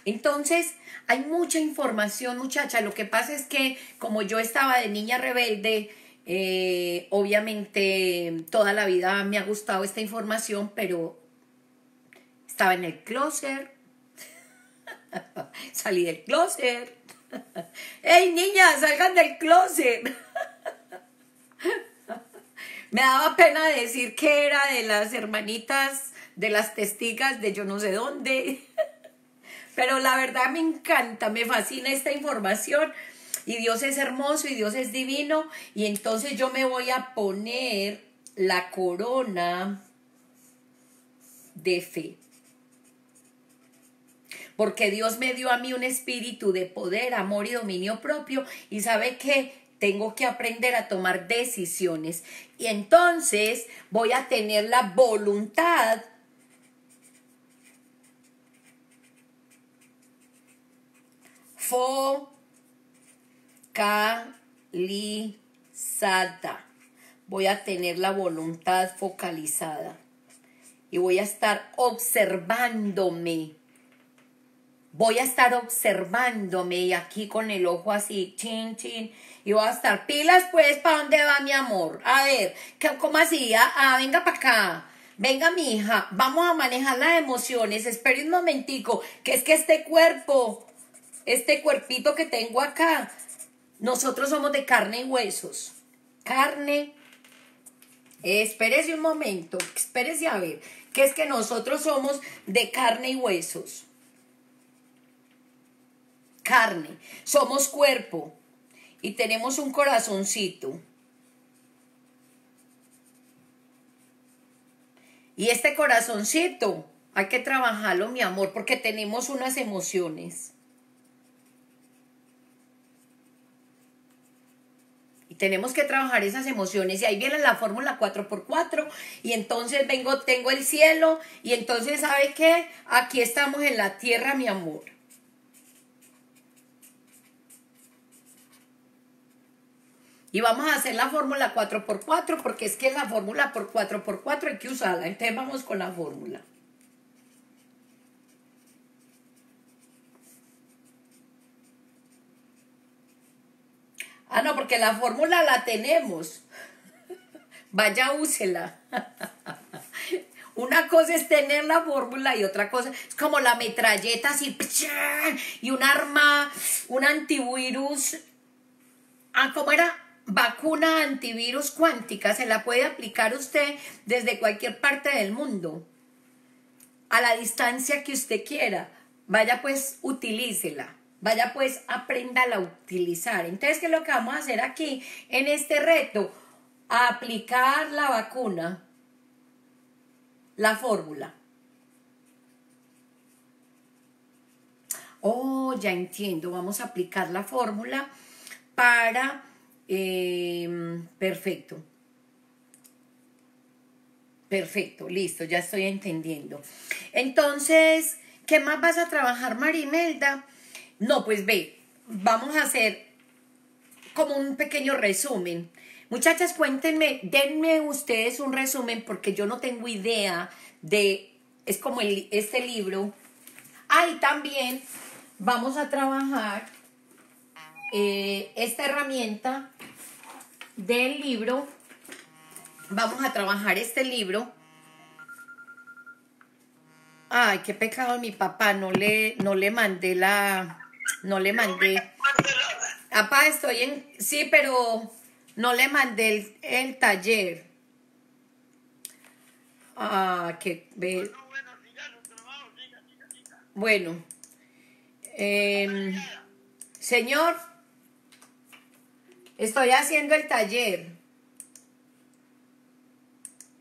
Speaker 1: Entonces, hay mucha información, muchacha. Lo que pasa es que como yo estaba de niña rebelde, eh, obviamente toda la vida me ha gustado esta información, pero estaba en el closet, salí del closet. ¡Ey, niñas, salgan del closet! me daba pena decir que era de las hermanitas, de las testigas de yo no sé dónde. Pero la verdad me encanta, me fascina esta información y Dios es hermoso y Dios es divino y entonces yo me voy a poner la corona de fe. Porque Dios me dio a mí un espíritu de poder, amor y dominio propio y sabe que tengo que aprender a tomar decisiones y entonces voy a tener la voluntad focalizada. Voy a tener la voluntad focalizada y voy a estar observándome. Voy a estar observándome y aquí con el ojo así, chin, chin, y voy a estar pilas, pues, ¿para dónde va mi amor? A ver, ¿cómo así? Ah, ah venga para acá. Venga, mi hija, vamos a manejar las emociones. Espere un momentico, que es que este cuerpo este cuerpito que tengo acá, nosotros somos de carne y huesos. Carne. espérese un momento, espérese a ver, que es que nosotros somos de carne y huesos. Carne, somos cuerpo y tenemos un corazoncito. Y este corazoncito hay que trabajarlo, mi amor, porque tenemos unas emociones. tenemos que trabajar esas emociones y ahí viene la fórmula 4x4 y entonces vengo, tengo el cielo y entonces, ¿sabe qué? Aquí estamos en la tierra, mi amor. Y vamos a hacer la fórmula 4x4 porque es que la fórmula por 4x4 hay que usarla. Entonces vamos con la fórmula. Ah, no, porque la fórmula la tenemos. Vaya, úsela. Una cosa es tener la fórmula y otra cosa es como la metralleta así y un arma, un antivirus. Ah, ¿cómo era? Vacuna antivirus cuántica. Se la puede aplicar usted desde cualquier parte del mundo. A la distancia que usted quiera. Vaya pues, utilícela. Vaya pues, aprenda a utilizar. Entonces, ¿qué es lo que vamos a hacer aquí en este reto? aplicar la vacuna, la fórmula. Oh, ya entiendo. Vamos a aplicar la fórmula para... Em, perfecto. Perfecto, listo, ya estoy entendiendo. Entonces, ¿qué más vas a trabajar, Marimelda? No, pues ve, vamos a hacer como un pequeño resumen. Muchachas, cuéntenme, denme ustedes un resumen porque yo no tengo idea de, es como el, este libro. Ahí también vamos a trabajar eh, esta herramienta del libro. Vamos a trabajar este libro. Ay, qué pecado mi papá, no le, no le mandé la, no le mandé. Papá, estoy en. Sí, pero no le mandé el, taller. Ah, que ve. Bueno. Em, señor, estoy haciendo el taller.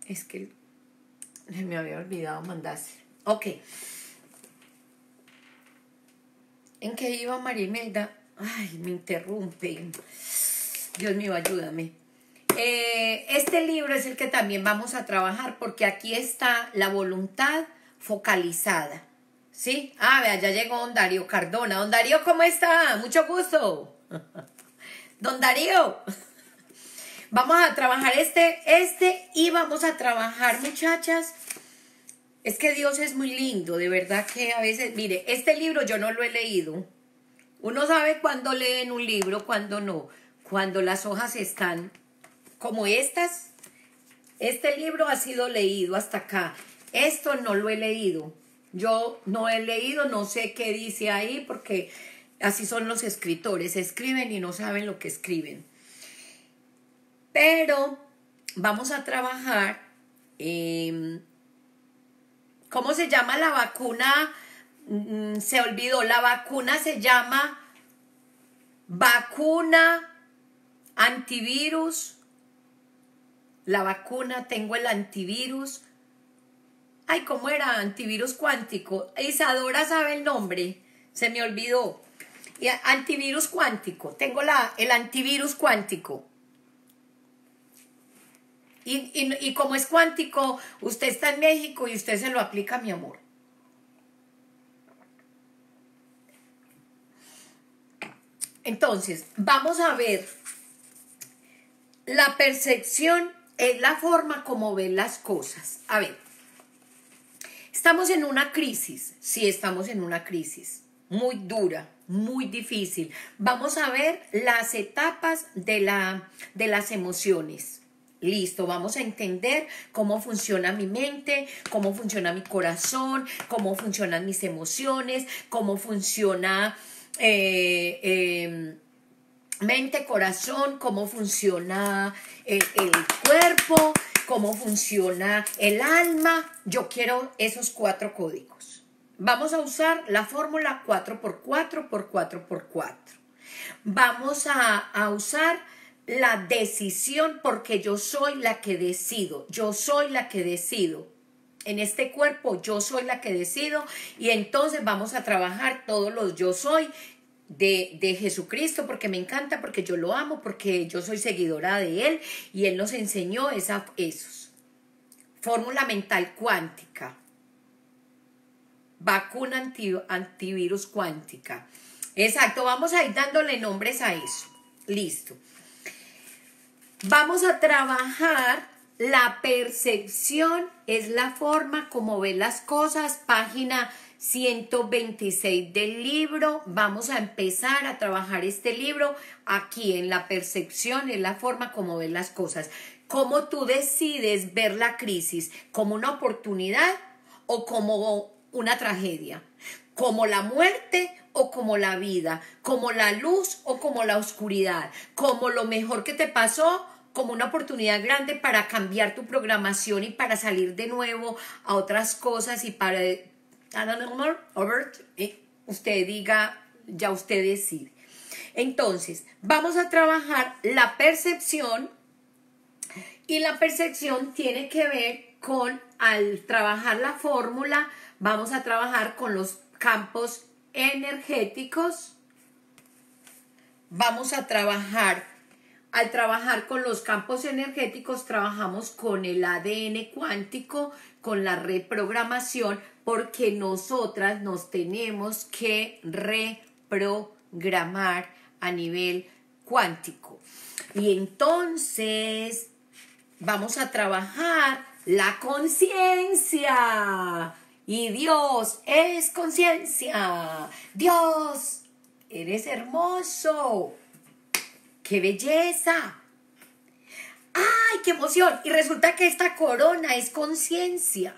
Speaker 1: Es que me había olvidado mandarse. Ok. ¿En qué iba Marimelda? Ay, me interrumpe. Dios mío, ayúdame. Eh, este libro es el que también vamos a trabajar porque aquí está la voluntad focalizada. ¿Sí? Ah, vea, ya llegó don Cardona. Don Darío, ¿cómo está? Mucho gusto. Don Darío. Vamos a trabajar este, este y vamos a trabajar, muchachas. Es que Dios es muy lindo, de verdad que a veces, mire, este libro yo no lo he leído. Uno sabe cuándo leen un libro, cuándo no. Cuando las hojas están como estas. Este libro ha sido leído hasta acá. Esto no lo he leído. Yo no he leído, no sé qué dice ahí, porque así son los escritores. Escriben y no saben lo que escriben. Pero vamos a trabajar. ¿Cómo se llama la vacuna? Mm, se olvidó. La vacuna se llama vacuna antivirus. La vacuna, tengo el antivirus. Ay, ¿cómo era? Antivirus cuántico. Isadora sabe el nombre. Se me olvidó. Antivirus cuántico. Tengo la, el antivirus cuántico. Y, como es cuántico, usted está en México y usted se lo aplica, mi amor. Entonces, vamos a ver. La percepción es la forma como ven las cosas. A ver, estamos en una crisis. Sí, estamos en una crisis muy dura, muy difícil. Vamos a ver las etapas de, la, de las emociones. Listo, vamos a entender cómo funciona mi mente, cómo funciona mi corazón, cómo funcionan mis emociones, cómo funciona eh, em, mente, corazón, cómo funciona eh, el cuerpo, cómo funciona el alma. Yo quiero esos cuatro códigos. Vamos a usar la fórmula 4x4 por 4x4. Vamos a, a usar la decisión porque yo soy la que decido, yo soy la que decido. En este cuerpo yo soy la que decido y entonces vamos a trabajar todos los yo soy de, de, Jesucristo porque me encanta, porque yo lo amo, porque yo soy seguidora de Él y Él nos enseñó esa, esos. Fórmula mental cuántica. Vacuna antivirus cuántica. Exacto, vamos a ir dándole nombres a eso. Listo. Vamos a trabajar la percepción, es la forma como ve las cosas, página 126 del libro. Vamos a empezar a trabajar este libro aquí en la percepción, es la forma como ven las cosas. Cómo tú decides ver la crisis como una oportunidad o como una tragedia, como la muerte o como la vida, como la luz o como la oscuridad, como lo mejor que te pasó como una oportunidad grande para cambiar tu programación y para salir de nuevo a otras cosas y para, usted diga, ya usted decide. Entonces, vamos a trabajar la percepción y la percepción tiene que ver con, al trabajar la fórmula, vamos a trabajar con los campos energéticos, vamos a trabajar al trabajar con los campos energéticos, trabajamos con el ADN cuántico, con la reprogramación, porque nosotras nos tenemos que reprogramar a nivel cuántico. Y entonces vamos a trabajar la conciencia. Y Dios es conciencia. Dios, eres hermoso ¡Qué belleza! ¡Ay, qué emoción! Y resulta que esta corona es conciencia.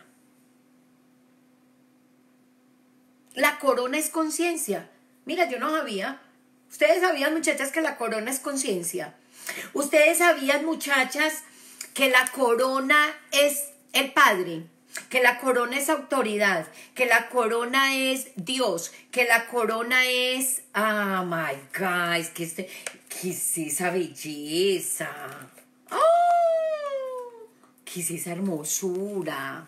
Speaker 1: La corona es conciencia. Mira, yo no sabía. Ustedes sabían, muchachas, que la corona es conciencia. Ustedes sabían, muchachas, que la corona es el Padre que la corona es autoridad, que la corona es Dios, que la corona es, oh my God, es que, este, ¿qué es esa belleza? ¡Oh! ¿Qué es esa hermosura?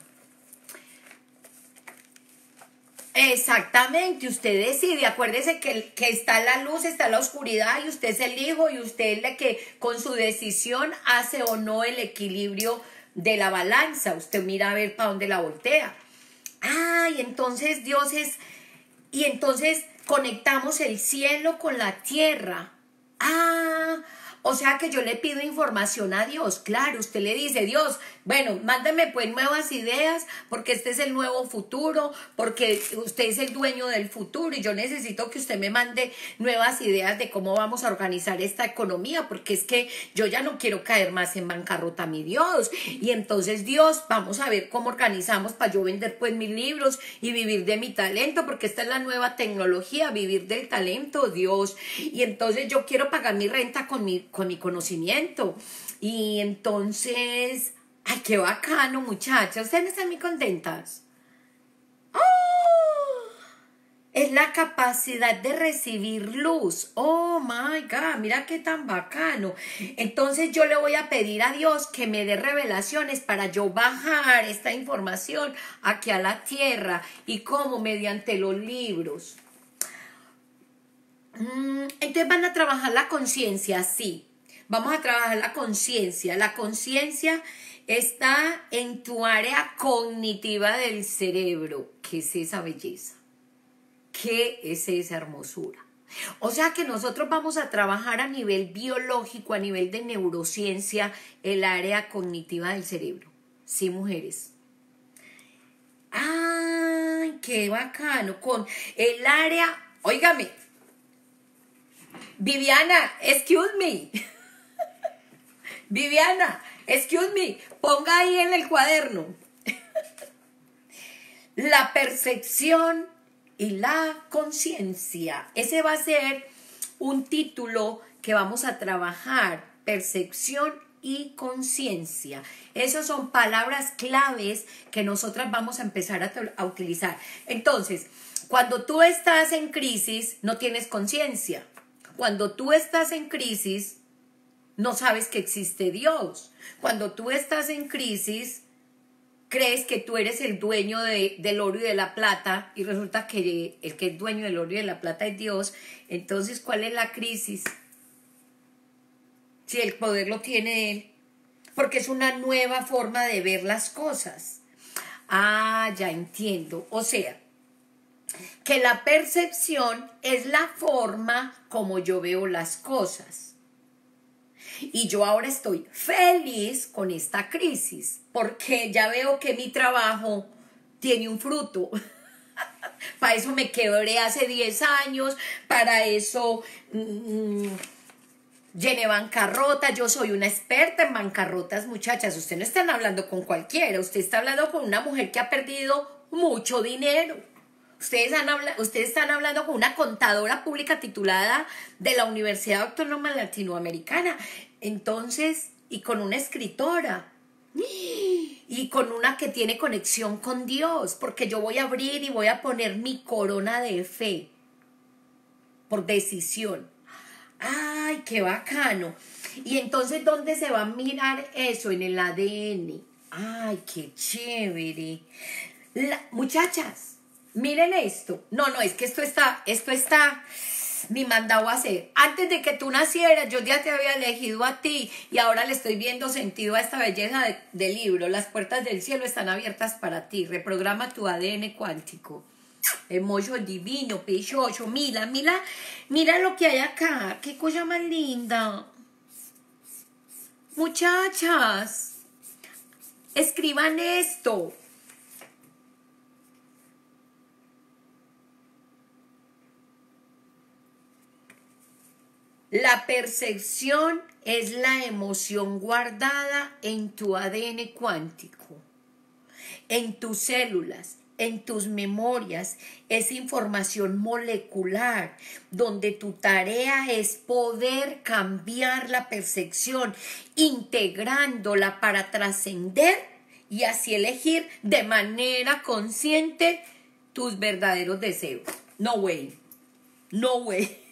Speaker 1: Exactamente, usted decide, acuérdese que, que, está la luz, está la oscuridad y usted es el hijo y usted es el que con su decisión hace o no el equilibrio de la balanza, usted mira a ver para dónde la voltea. Ah, y entonces Dios es, y entonces conectamos el cielo con la tierra. Ah, O sea que yo le pido información a Dios. Claro, usted le dice, Dios, bueno, mándeme pues nuevas ideas, porque este es el nuevo futuro, porque usted es el dueño del futuro y yo necesito que usted me mande nuevas ideas de cómo vamos a organizar esta economía, porque es que yo ya no quiero caer más en bancarrota, mi Dios. Y entonces, Dios, vamos a ver cómo organizamos para yo vender pues mis libros y vivir de mi talento, porque esta es la nueva tecnología, vivir del talento, Dios. Y entonces yo quiero pagar mi renta con mi con mi conocimiento. Y entonces, ay, qué bacano, muchachas. Ustedes están muy contentas. ¡Oh! Es la capacidad de recibir luz. Oh my God, mira qué tan bacano. Entonces yo le voy a pedir a Dios que me dé revelaciones para yo bajar esta información aquí a la tierra y cómo mediante los libros. Mm, entonces van a trabajar la conciencia, sí. Vamos a trabajar la conciencia. La conciencia está en tu área cognitiva del cerebro. ¿Qué es esa belleza? ¿Qué es esa hermosura? O sea que nosotros vamos a trabajar a nivel biológico, a nivel de neurociencia, el área cognitiva del cerebro. Sí, mujeres. ¡Ay, qué bacano! Con el área, óigame, Viviana, excuse me. Viviana, excuse me, ponga ahí en el cuaderno. la percepción y la conciencia. Ese va a ser un título que vamos a trabajar, percepción y conciencia. Esas son palabras claves que nosotras vamos a empezar a, a, utilizar. Entonces, cuando tú estás en crisis, no tienes conciencia. Cuando tú estás en crisis, no sabes que existe Dios. Cuando tú estás en crisis, crees que tú eres el dueño de, del oro y de la plata y resulta que el que es dueño del oro y de la plata es Dios. Entonces, ¿cuál es la crisis? Si el poder lo tiene Él. Porque es una nueva forma de ver las cosas. Ah, ya entiendo. O sea, que la percepción es la forma como yo veo las cosas. Y yo ahora estoy feliz con esta crisis porque ya veo que mi trabajo tiene un fruto. para eso me quebré hace 10 años, para eso mmm, llené bancarrota, yo soy una experta en bancarrotas, muchachas. Usted no están hablando con cualquiera, usted está hablando con una mujer que ha perdido mucho dinero Ustedes, han están hablando con una contadora pública titulada de la Universidad Autónoma Latinoamericana. Entonces, y con una escritora. Y con una que tiene conexión con Dios, porque yo voy a abrir y voy a poner mi corona de fe por decisión. ¡Ay, qué bacano! Y entonces, ¿dónde se va a mirar eso? En el ADN. ¡Ay, qué chévere! muchachas, miren esto. No, no, es que esto está, esto está mi mandado a hacer. Antes de que tú nacieras, yo ya te había elegido a ti y ahora le estoy viendo sentido a esta belleza de, libro. Las puertas del cielo están abiertas para ti. Reprograma tu ADN cuántico. Emojo divino, pechocho. Mira, mira, mira lo que hay acá. Qué cosa más linda. Muchachas, escriban esto. La percepción es la emoción guardada en tu ADN cuántico, en tus células, en tus memorias, es información molecular, donde tu tarea es poder cambiar la percepción, integrándola para trascender y así elegir de manera consciente tus verdaderos deseos. No way, no way.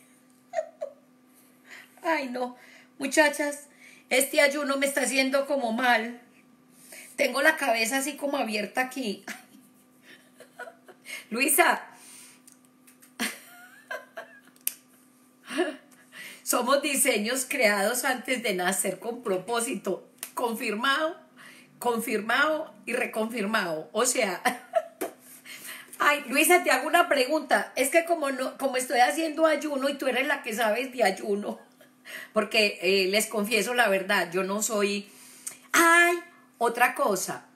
Speaker 1: Ay, no, muchachas, este ayuno me está haciendo como mal. Tengo la cabeza así como abierta aquí. Luisa, somos diseños creados antes de nacer con propósito, confirmado, confirmado y reconfirmado. O sea, ay, Luisa, te hago una pregunta. Es que como no, como estoy haciendo ayuno y tú eres la que sabes de ayuno. Porque eh, les confieso la verdad, yo no soy... ¡Ay! Otra cosa,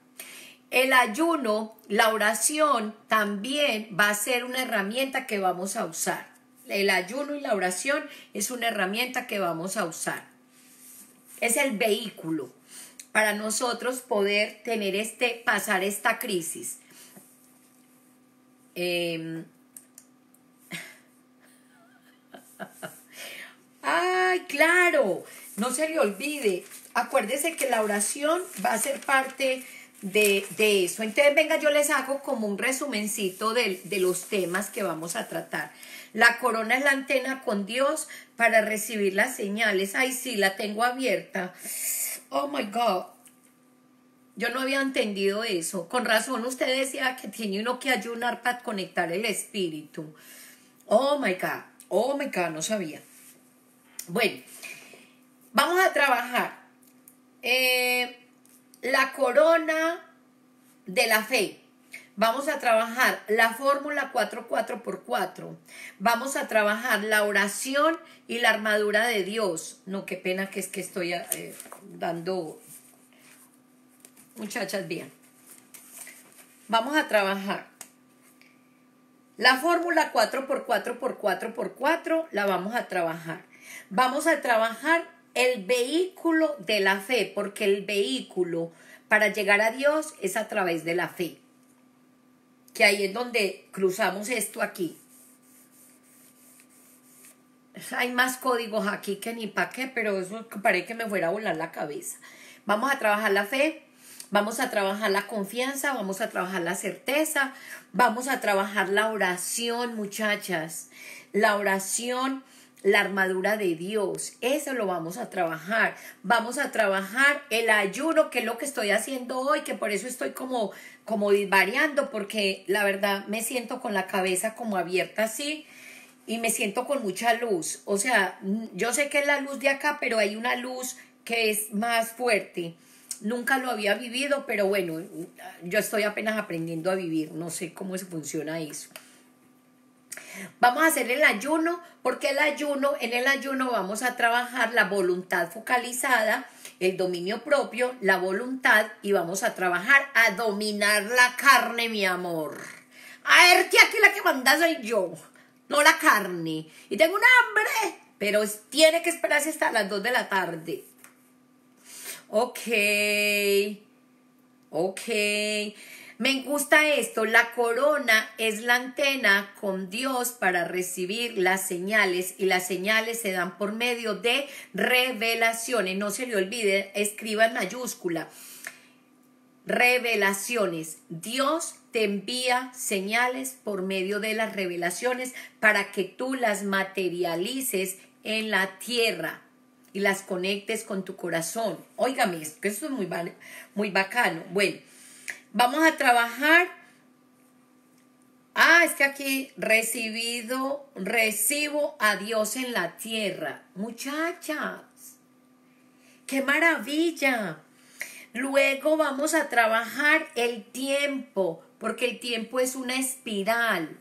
Speaker 1: el ayuno, la oración también va a ser una herramienta que vamos a usar. El ayuno y la oración es una herramienta que vamos a usar. Es el vehículo para nosotros poder tener este, pasar esta crisis. Em, Ay, claro, no se le olvide. Acuérdese que la oración va a ser parte de, eso. Entonces, venga, yo les hago como un resumencito de, de los temas que vamos a tratar. La corona es la antena con Dios para recibir las señales. Ay, sí, la tengo abierta. Oh my God. Yo no había entendido eso. Con razón usted decía que tiene uno que ayunar para conectar el espíritu. Oh my God. Oh my God, no sabía. Bueno, vamos a trabajar. Eh, la corona de la fe. Vamos a trabajar la fórmula 44x4. Vamos a trabajar la oración y la armadura de Dios. No, qué pena que es que estoy eh, dando... Muchachas, bien. Vamos a trabajar. La fórmula 4x4x4x4 la vamos a trabajar. Vamos a trabajar el vehículo de la fe, porque el vehículo para llegar a Dios es a través de la fe. Que ahí es donde cruzamos esto aquí. Hay más códigos aquí que ni para qué, pero eso parece que me fuera a volar la cabeza. Vamos a trabajar la fe, vamos a trabajar la confianza, vamos a trabajar la certeza, vamos a trabajar la oración, muchachas. La oración la armadura de Dios. Eso lo vamos a trabajar. Vamos a trabajar el ayuno, que es lo que estoy haciendo hoy, que por eso estoy como, como variando, porque la verdad me siento con la cabeza como abierta así y me siento con mucha luz. O sea, yo sé que es la luz de acá, pero hay una luz que es más fuerte. Nunca lo había vivido, pero bueno, yo estoy apenas aprendiendo a vivir. No sé cómo se funciona eso. Vamos a hacer el ayuno, porque el ayuno, en el ayuno vamos a trabajar la voluntad focalizada, el dominio propio, la voluntad y vamos a trabajar a dominar la carne, mi amor. A ver, que aquí la que manda soy yo, no la carne. Y tengo un hambre, pero tiene que esperarse hasta las 2 de la tarde. Ok. Ok. Me gusta esto, la corona es la antena con Dios para recibir las señales y las señales se dan por medio de revelaciones. No se le olvide, escriba en mayúscula. Revelaciones. Dios te envía señales por medio de las revelaciones para que tú las materialices en la tierra y las conectes con tu corazón. Óigame, esto es muy, muy bacano. Bueno, Vamos a trabajar. Ah, es que aquí recibido, recibo a Dios en la tierra. Muchachas, qué maravilla. Luego vamos a trabajar el tiempo, porque el tiempo es una espiral.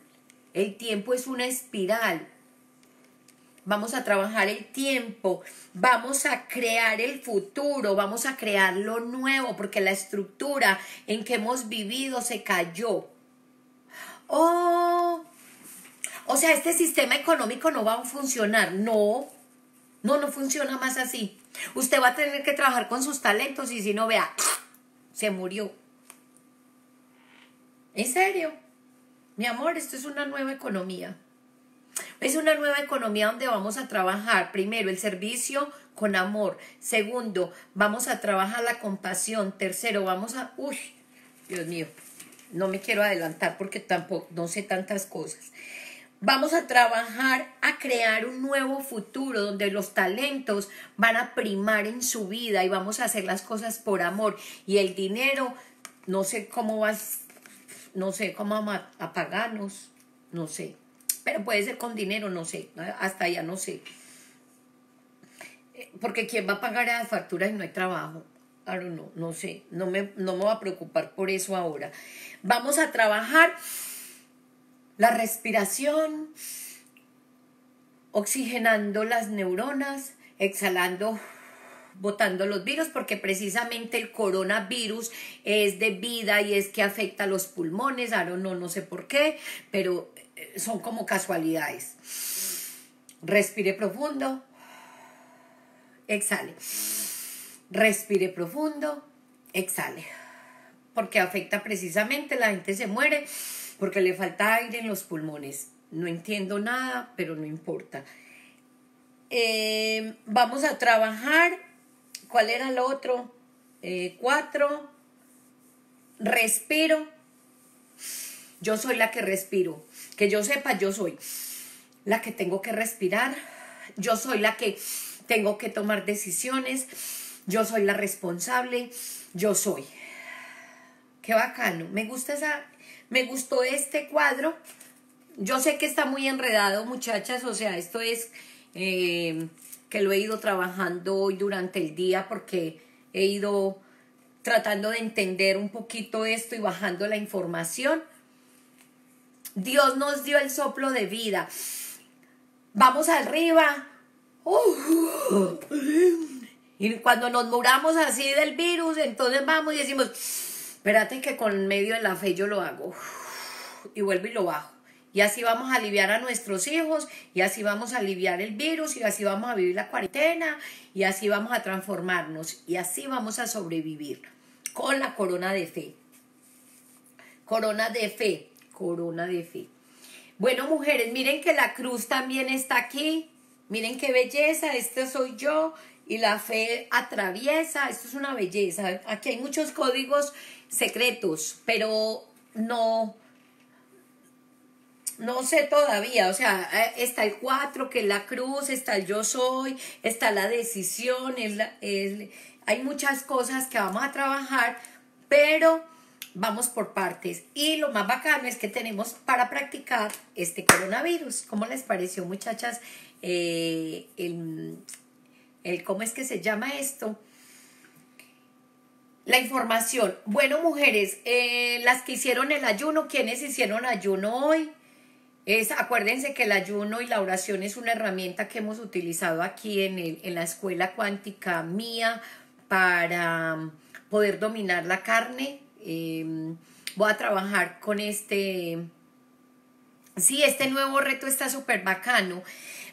Speaker 1: El tiempo es una espiral vamos a trabajar el tiempo, vamos a crear el futuro, vamos a crear lo nuevo, porque la estructura en que hemos vivido se cayó. Oh, o sea, este sistema económico no va a funcionar. No, no, no funciona más así. Usted va a tener que trabajar con sus talentos y si no, vea, se murió. ¿En serio? Mi amor, esto es una nueva economía. Es una nueva economía donde vamos a trabajar, primero, el servicio con amor. Segundo, vamos a trabajar la compasión. Tercero, vamos a... Uy, Dios mío, no me quiero adelantar porque tampoco, no sé tantas cosas. Vamos a trabajar a crear un nuevo futuro donde los talentos van a primar en su vida y vamos a hacer las cosas por amor. Y el dinero, no sé cómo vas, no sé cómo a pagarnos, no sé. Pero puede ser con dinero, no sé, hasta allá no sé. Eh, porque ¿quién va a pagar las facturas y no hay trabajo? Claro, no, no sé, no me, no me voy a preocupar por eso ahora. Vamos a trabajar la respiración, oxigenando las neuronas, exhalando botando los virus porque precisamente el coronavirus es de vida y es que afecta a los pulmones, ahora no, no sé por qué, pero son como casualidades. Respire profundo, exhale. Respire profundo, exhale. Porque afecta precisamente, la gente se muere porque le falta aire en los pulmones. No entiendo nada, pero no importa. Eh, vamos a trabajar. ¿Cuál era el otro? Eh, cuatro. Respiro. Yo soy la que respiro. Que yo sepa, yo soy la que tengo que respirar. Yo soy la que tengo que tomar decisiones. Yo soy la responsable. Yo soy. Qué bacano. Me gusta esa, me gustó este cuadro. Yo sé que está muy enredado, muchachas. O sea, esto es eh, que lo he ido trabajando hoy durante el día porque he ido tratando de entender un poquito esto y bajando la información. Dios nos dio el soplo de vida. Vamos arriba. y cuando nos muramos así del virus, entonces vamos y decimos, espérate que con medio de la fe yo lo hago. y vuelvo y lo bajo. Y así vamos a aliviar a nuestros hijos, y así vamos a aliviar el virus, y así vamos a vivir la cuarentena, y así vamos a transformarnos, y así vamos a sobrevivir con la corona de fe. Corona de fe, corona de fe. Bueno, mujeres, miren que la cruz también está aquí. Miren qué belleza, este soy yo y la fe atraviesa, esto es una belleza. Aquí hay muchos códigos secretos, pero no, no sé todavía, o sea, eh, está el 4, que es la cruz, está el yo soy, está la decisión, hay muchas cosas que vamos a trabajar, pero vamos por partes. Y lo más bacano es que tenemos para practicar este coronavirus. ¿Cómo les pareció, muchachas? Eh, el, ¿Cómo es que se llama esto? La información. Bueno, mujeres, eh, las que hicieron el ayuno, ¿quiénes hicieron ayuno hoy? Es, acuérdense que el ayuno y la oración es una herramienta que hemos utilizado aquí en, el, en la escuela cuántica mía para poder dominar la carne. Em, voy a trabajar con este... Sí, este nuevo reto está súper bacano.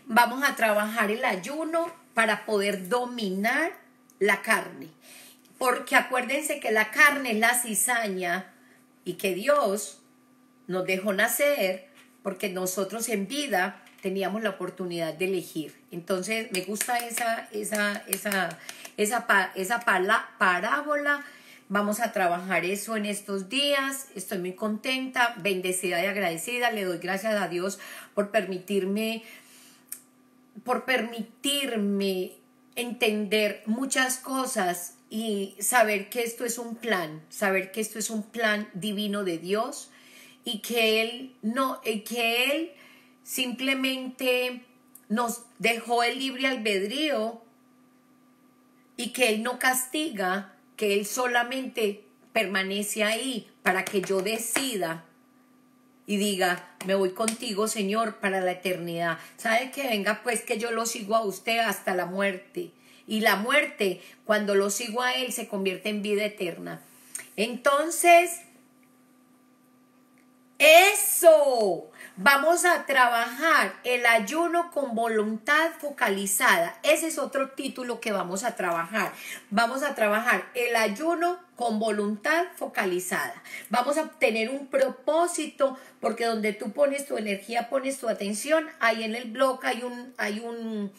Speaker 1: Vamos a trabajar el ayuno para poder dominar la carne. Porque acuérdense que la carne es la cizaña y que Dios nos dejó nacer porque nosotros en vida teníamos la oportunidad de elegir. Entonces me gusta esa, esa, esa, esa, esa parábola. Vamos a trabajar eso en estos días. Estoy muy contenta, bendecida y agradecida. Le doy gracias a Dios por permitirme, por permitirme entender muchas cosas y saber que esto es un plan, saber que esto es un plan divino de Dios y que Él no, que Él simplemente nos dejó el libre albedrío y que Él no castiga, que Él solamente permanece ahí para que yo decida y diga, me voy contigo, Señor, para la eternidad. ¿Sabe que venga pues que yo lo sigo a usted hasta la muerte? Y la muerte, cuando lo sigo a Él, se convierte en vida eterna. Entonces, eso. Vamos a trabajar el ayuno con voluntad focalizada. Ese es otro título que vamos a trabajar. Vamos a trabajar el ayuno con voluntad focalizada. Vamos a tener un propósito porque donde tú pones tu energía, pones tu atención, ahí en el blog hay un hay un,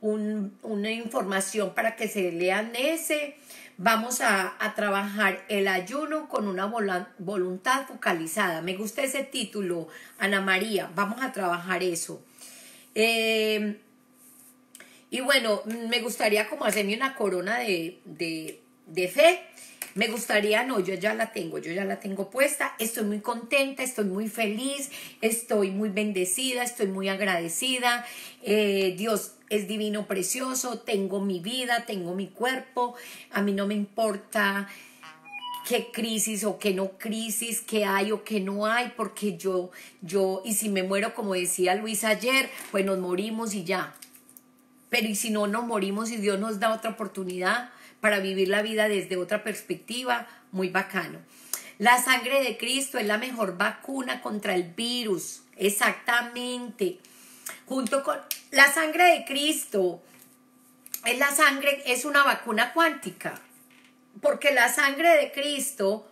Speaker 1: un una información para que se lean ese Vamos a, trabajar el ayuno con una voluntad focalizada. Me gusta ese título, Ana María. Vamos a trabajar eso. Eh, y bueno, me gustaría como hacerme una corona de, de, de fe me gustaría, no, yo ya la tengo, yo ya la tengo puesta, estoy muy contenta, estoy muy feliz, estoy muy bendecida, estoy muy agradecida. Eh, Dios es divino, precioso, tengo mi vida, tengo mi cuerpo, a mí no me importa qué crisis o qué no crisis, qué hay o qué no hay, porque yo, yo, y si me muero, como decía Luis ayer, pues nos morimos y ya. pero y si no nos morimos y Dios nos da otra oportunidad para vivir la vida desde otra perspectiva, muy bacano. La sangre de Cristo es la mejor vacuna contra el virus, exactamente. Junto con la sangre de Cristo, es la sangre, es una vacuna cuántica, porque la sangre de Cristo,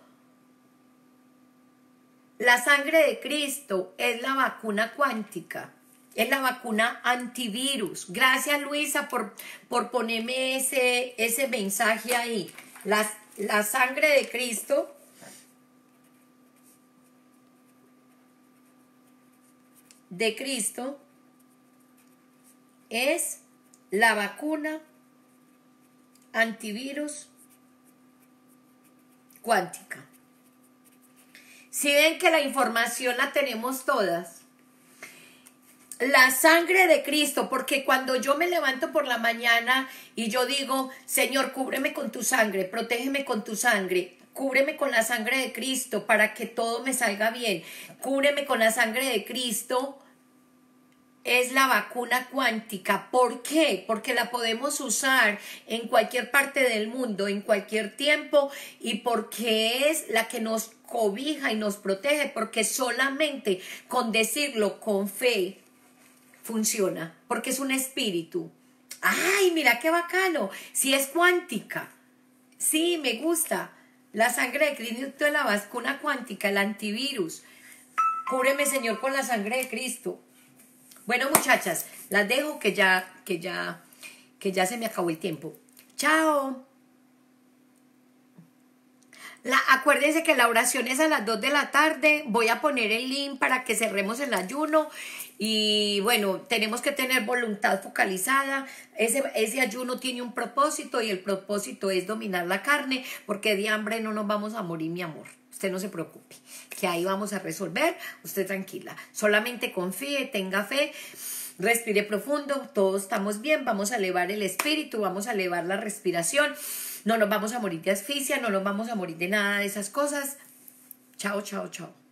Speaker 1: la sangre de Cristo es la vacuna cuántica es la vacuna antivirus. Gracias Luisa por, por ponerme ese, ese mensaje ahí. La, la sangre de Cristo de Cristo es la vacuna antivirus cuántica. Si ven que la información la tenemos todas, la sangre de Cristo, porque cuando yo me levanto por la mañana y yo digo, Señor, cúbreme con tu sangre, protégeme con tu sangre, cúbreme con la sangre de Cristo para que todo me salga bien, cúbreme con la sangre de Cristo, es la vacuna cuántica. ¿Por qué? Porque la podemos usar en cualquier parte del mundo, en cualquier tiempo, y porque es la que nos cobija y nos protege, porque solamente con decirlo con fe, funciona, porque es un espíritu. ¡Ay, mira qué bacano! Si es cuántica. Sí, me gusta. La sangre de Cristo es la vacuna cuántica, el antivirus. Cúbreme, Señor, con la sangre de Cristo. Bueno, muchachas, las dejo que ya, que ya, que ya se me acabó el tiempo. Chao. La, acuérdense que la oración es a las 2 de la tarde. Voy a poner el link para que cerremos el ayuno. Y bueno, tenemos que tener voluntad focalizada. Ese, ese ayuno tiene un propósito y el propósito es dominar la carne, porque de hambre no nos vamos a morir, mi amor. Usted no se preocupe, que ahí vamos a resolver. Usted tranquila. Solamente confíe, tenga fe. Respire profundo, todos estamos bien, vamos a elevar el espíritu, vamos a elevar la respiración no nos vamos a morir de asfixia, no nos vamos a morir de nada de esas cosas. Chao, chao, chao.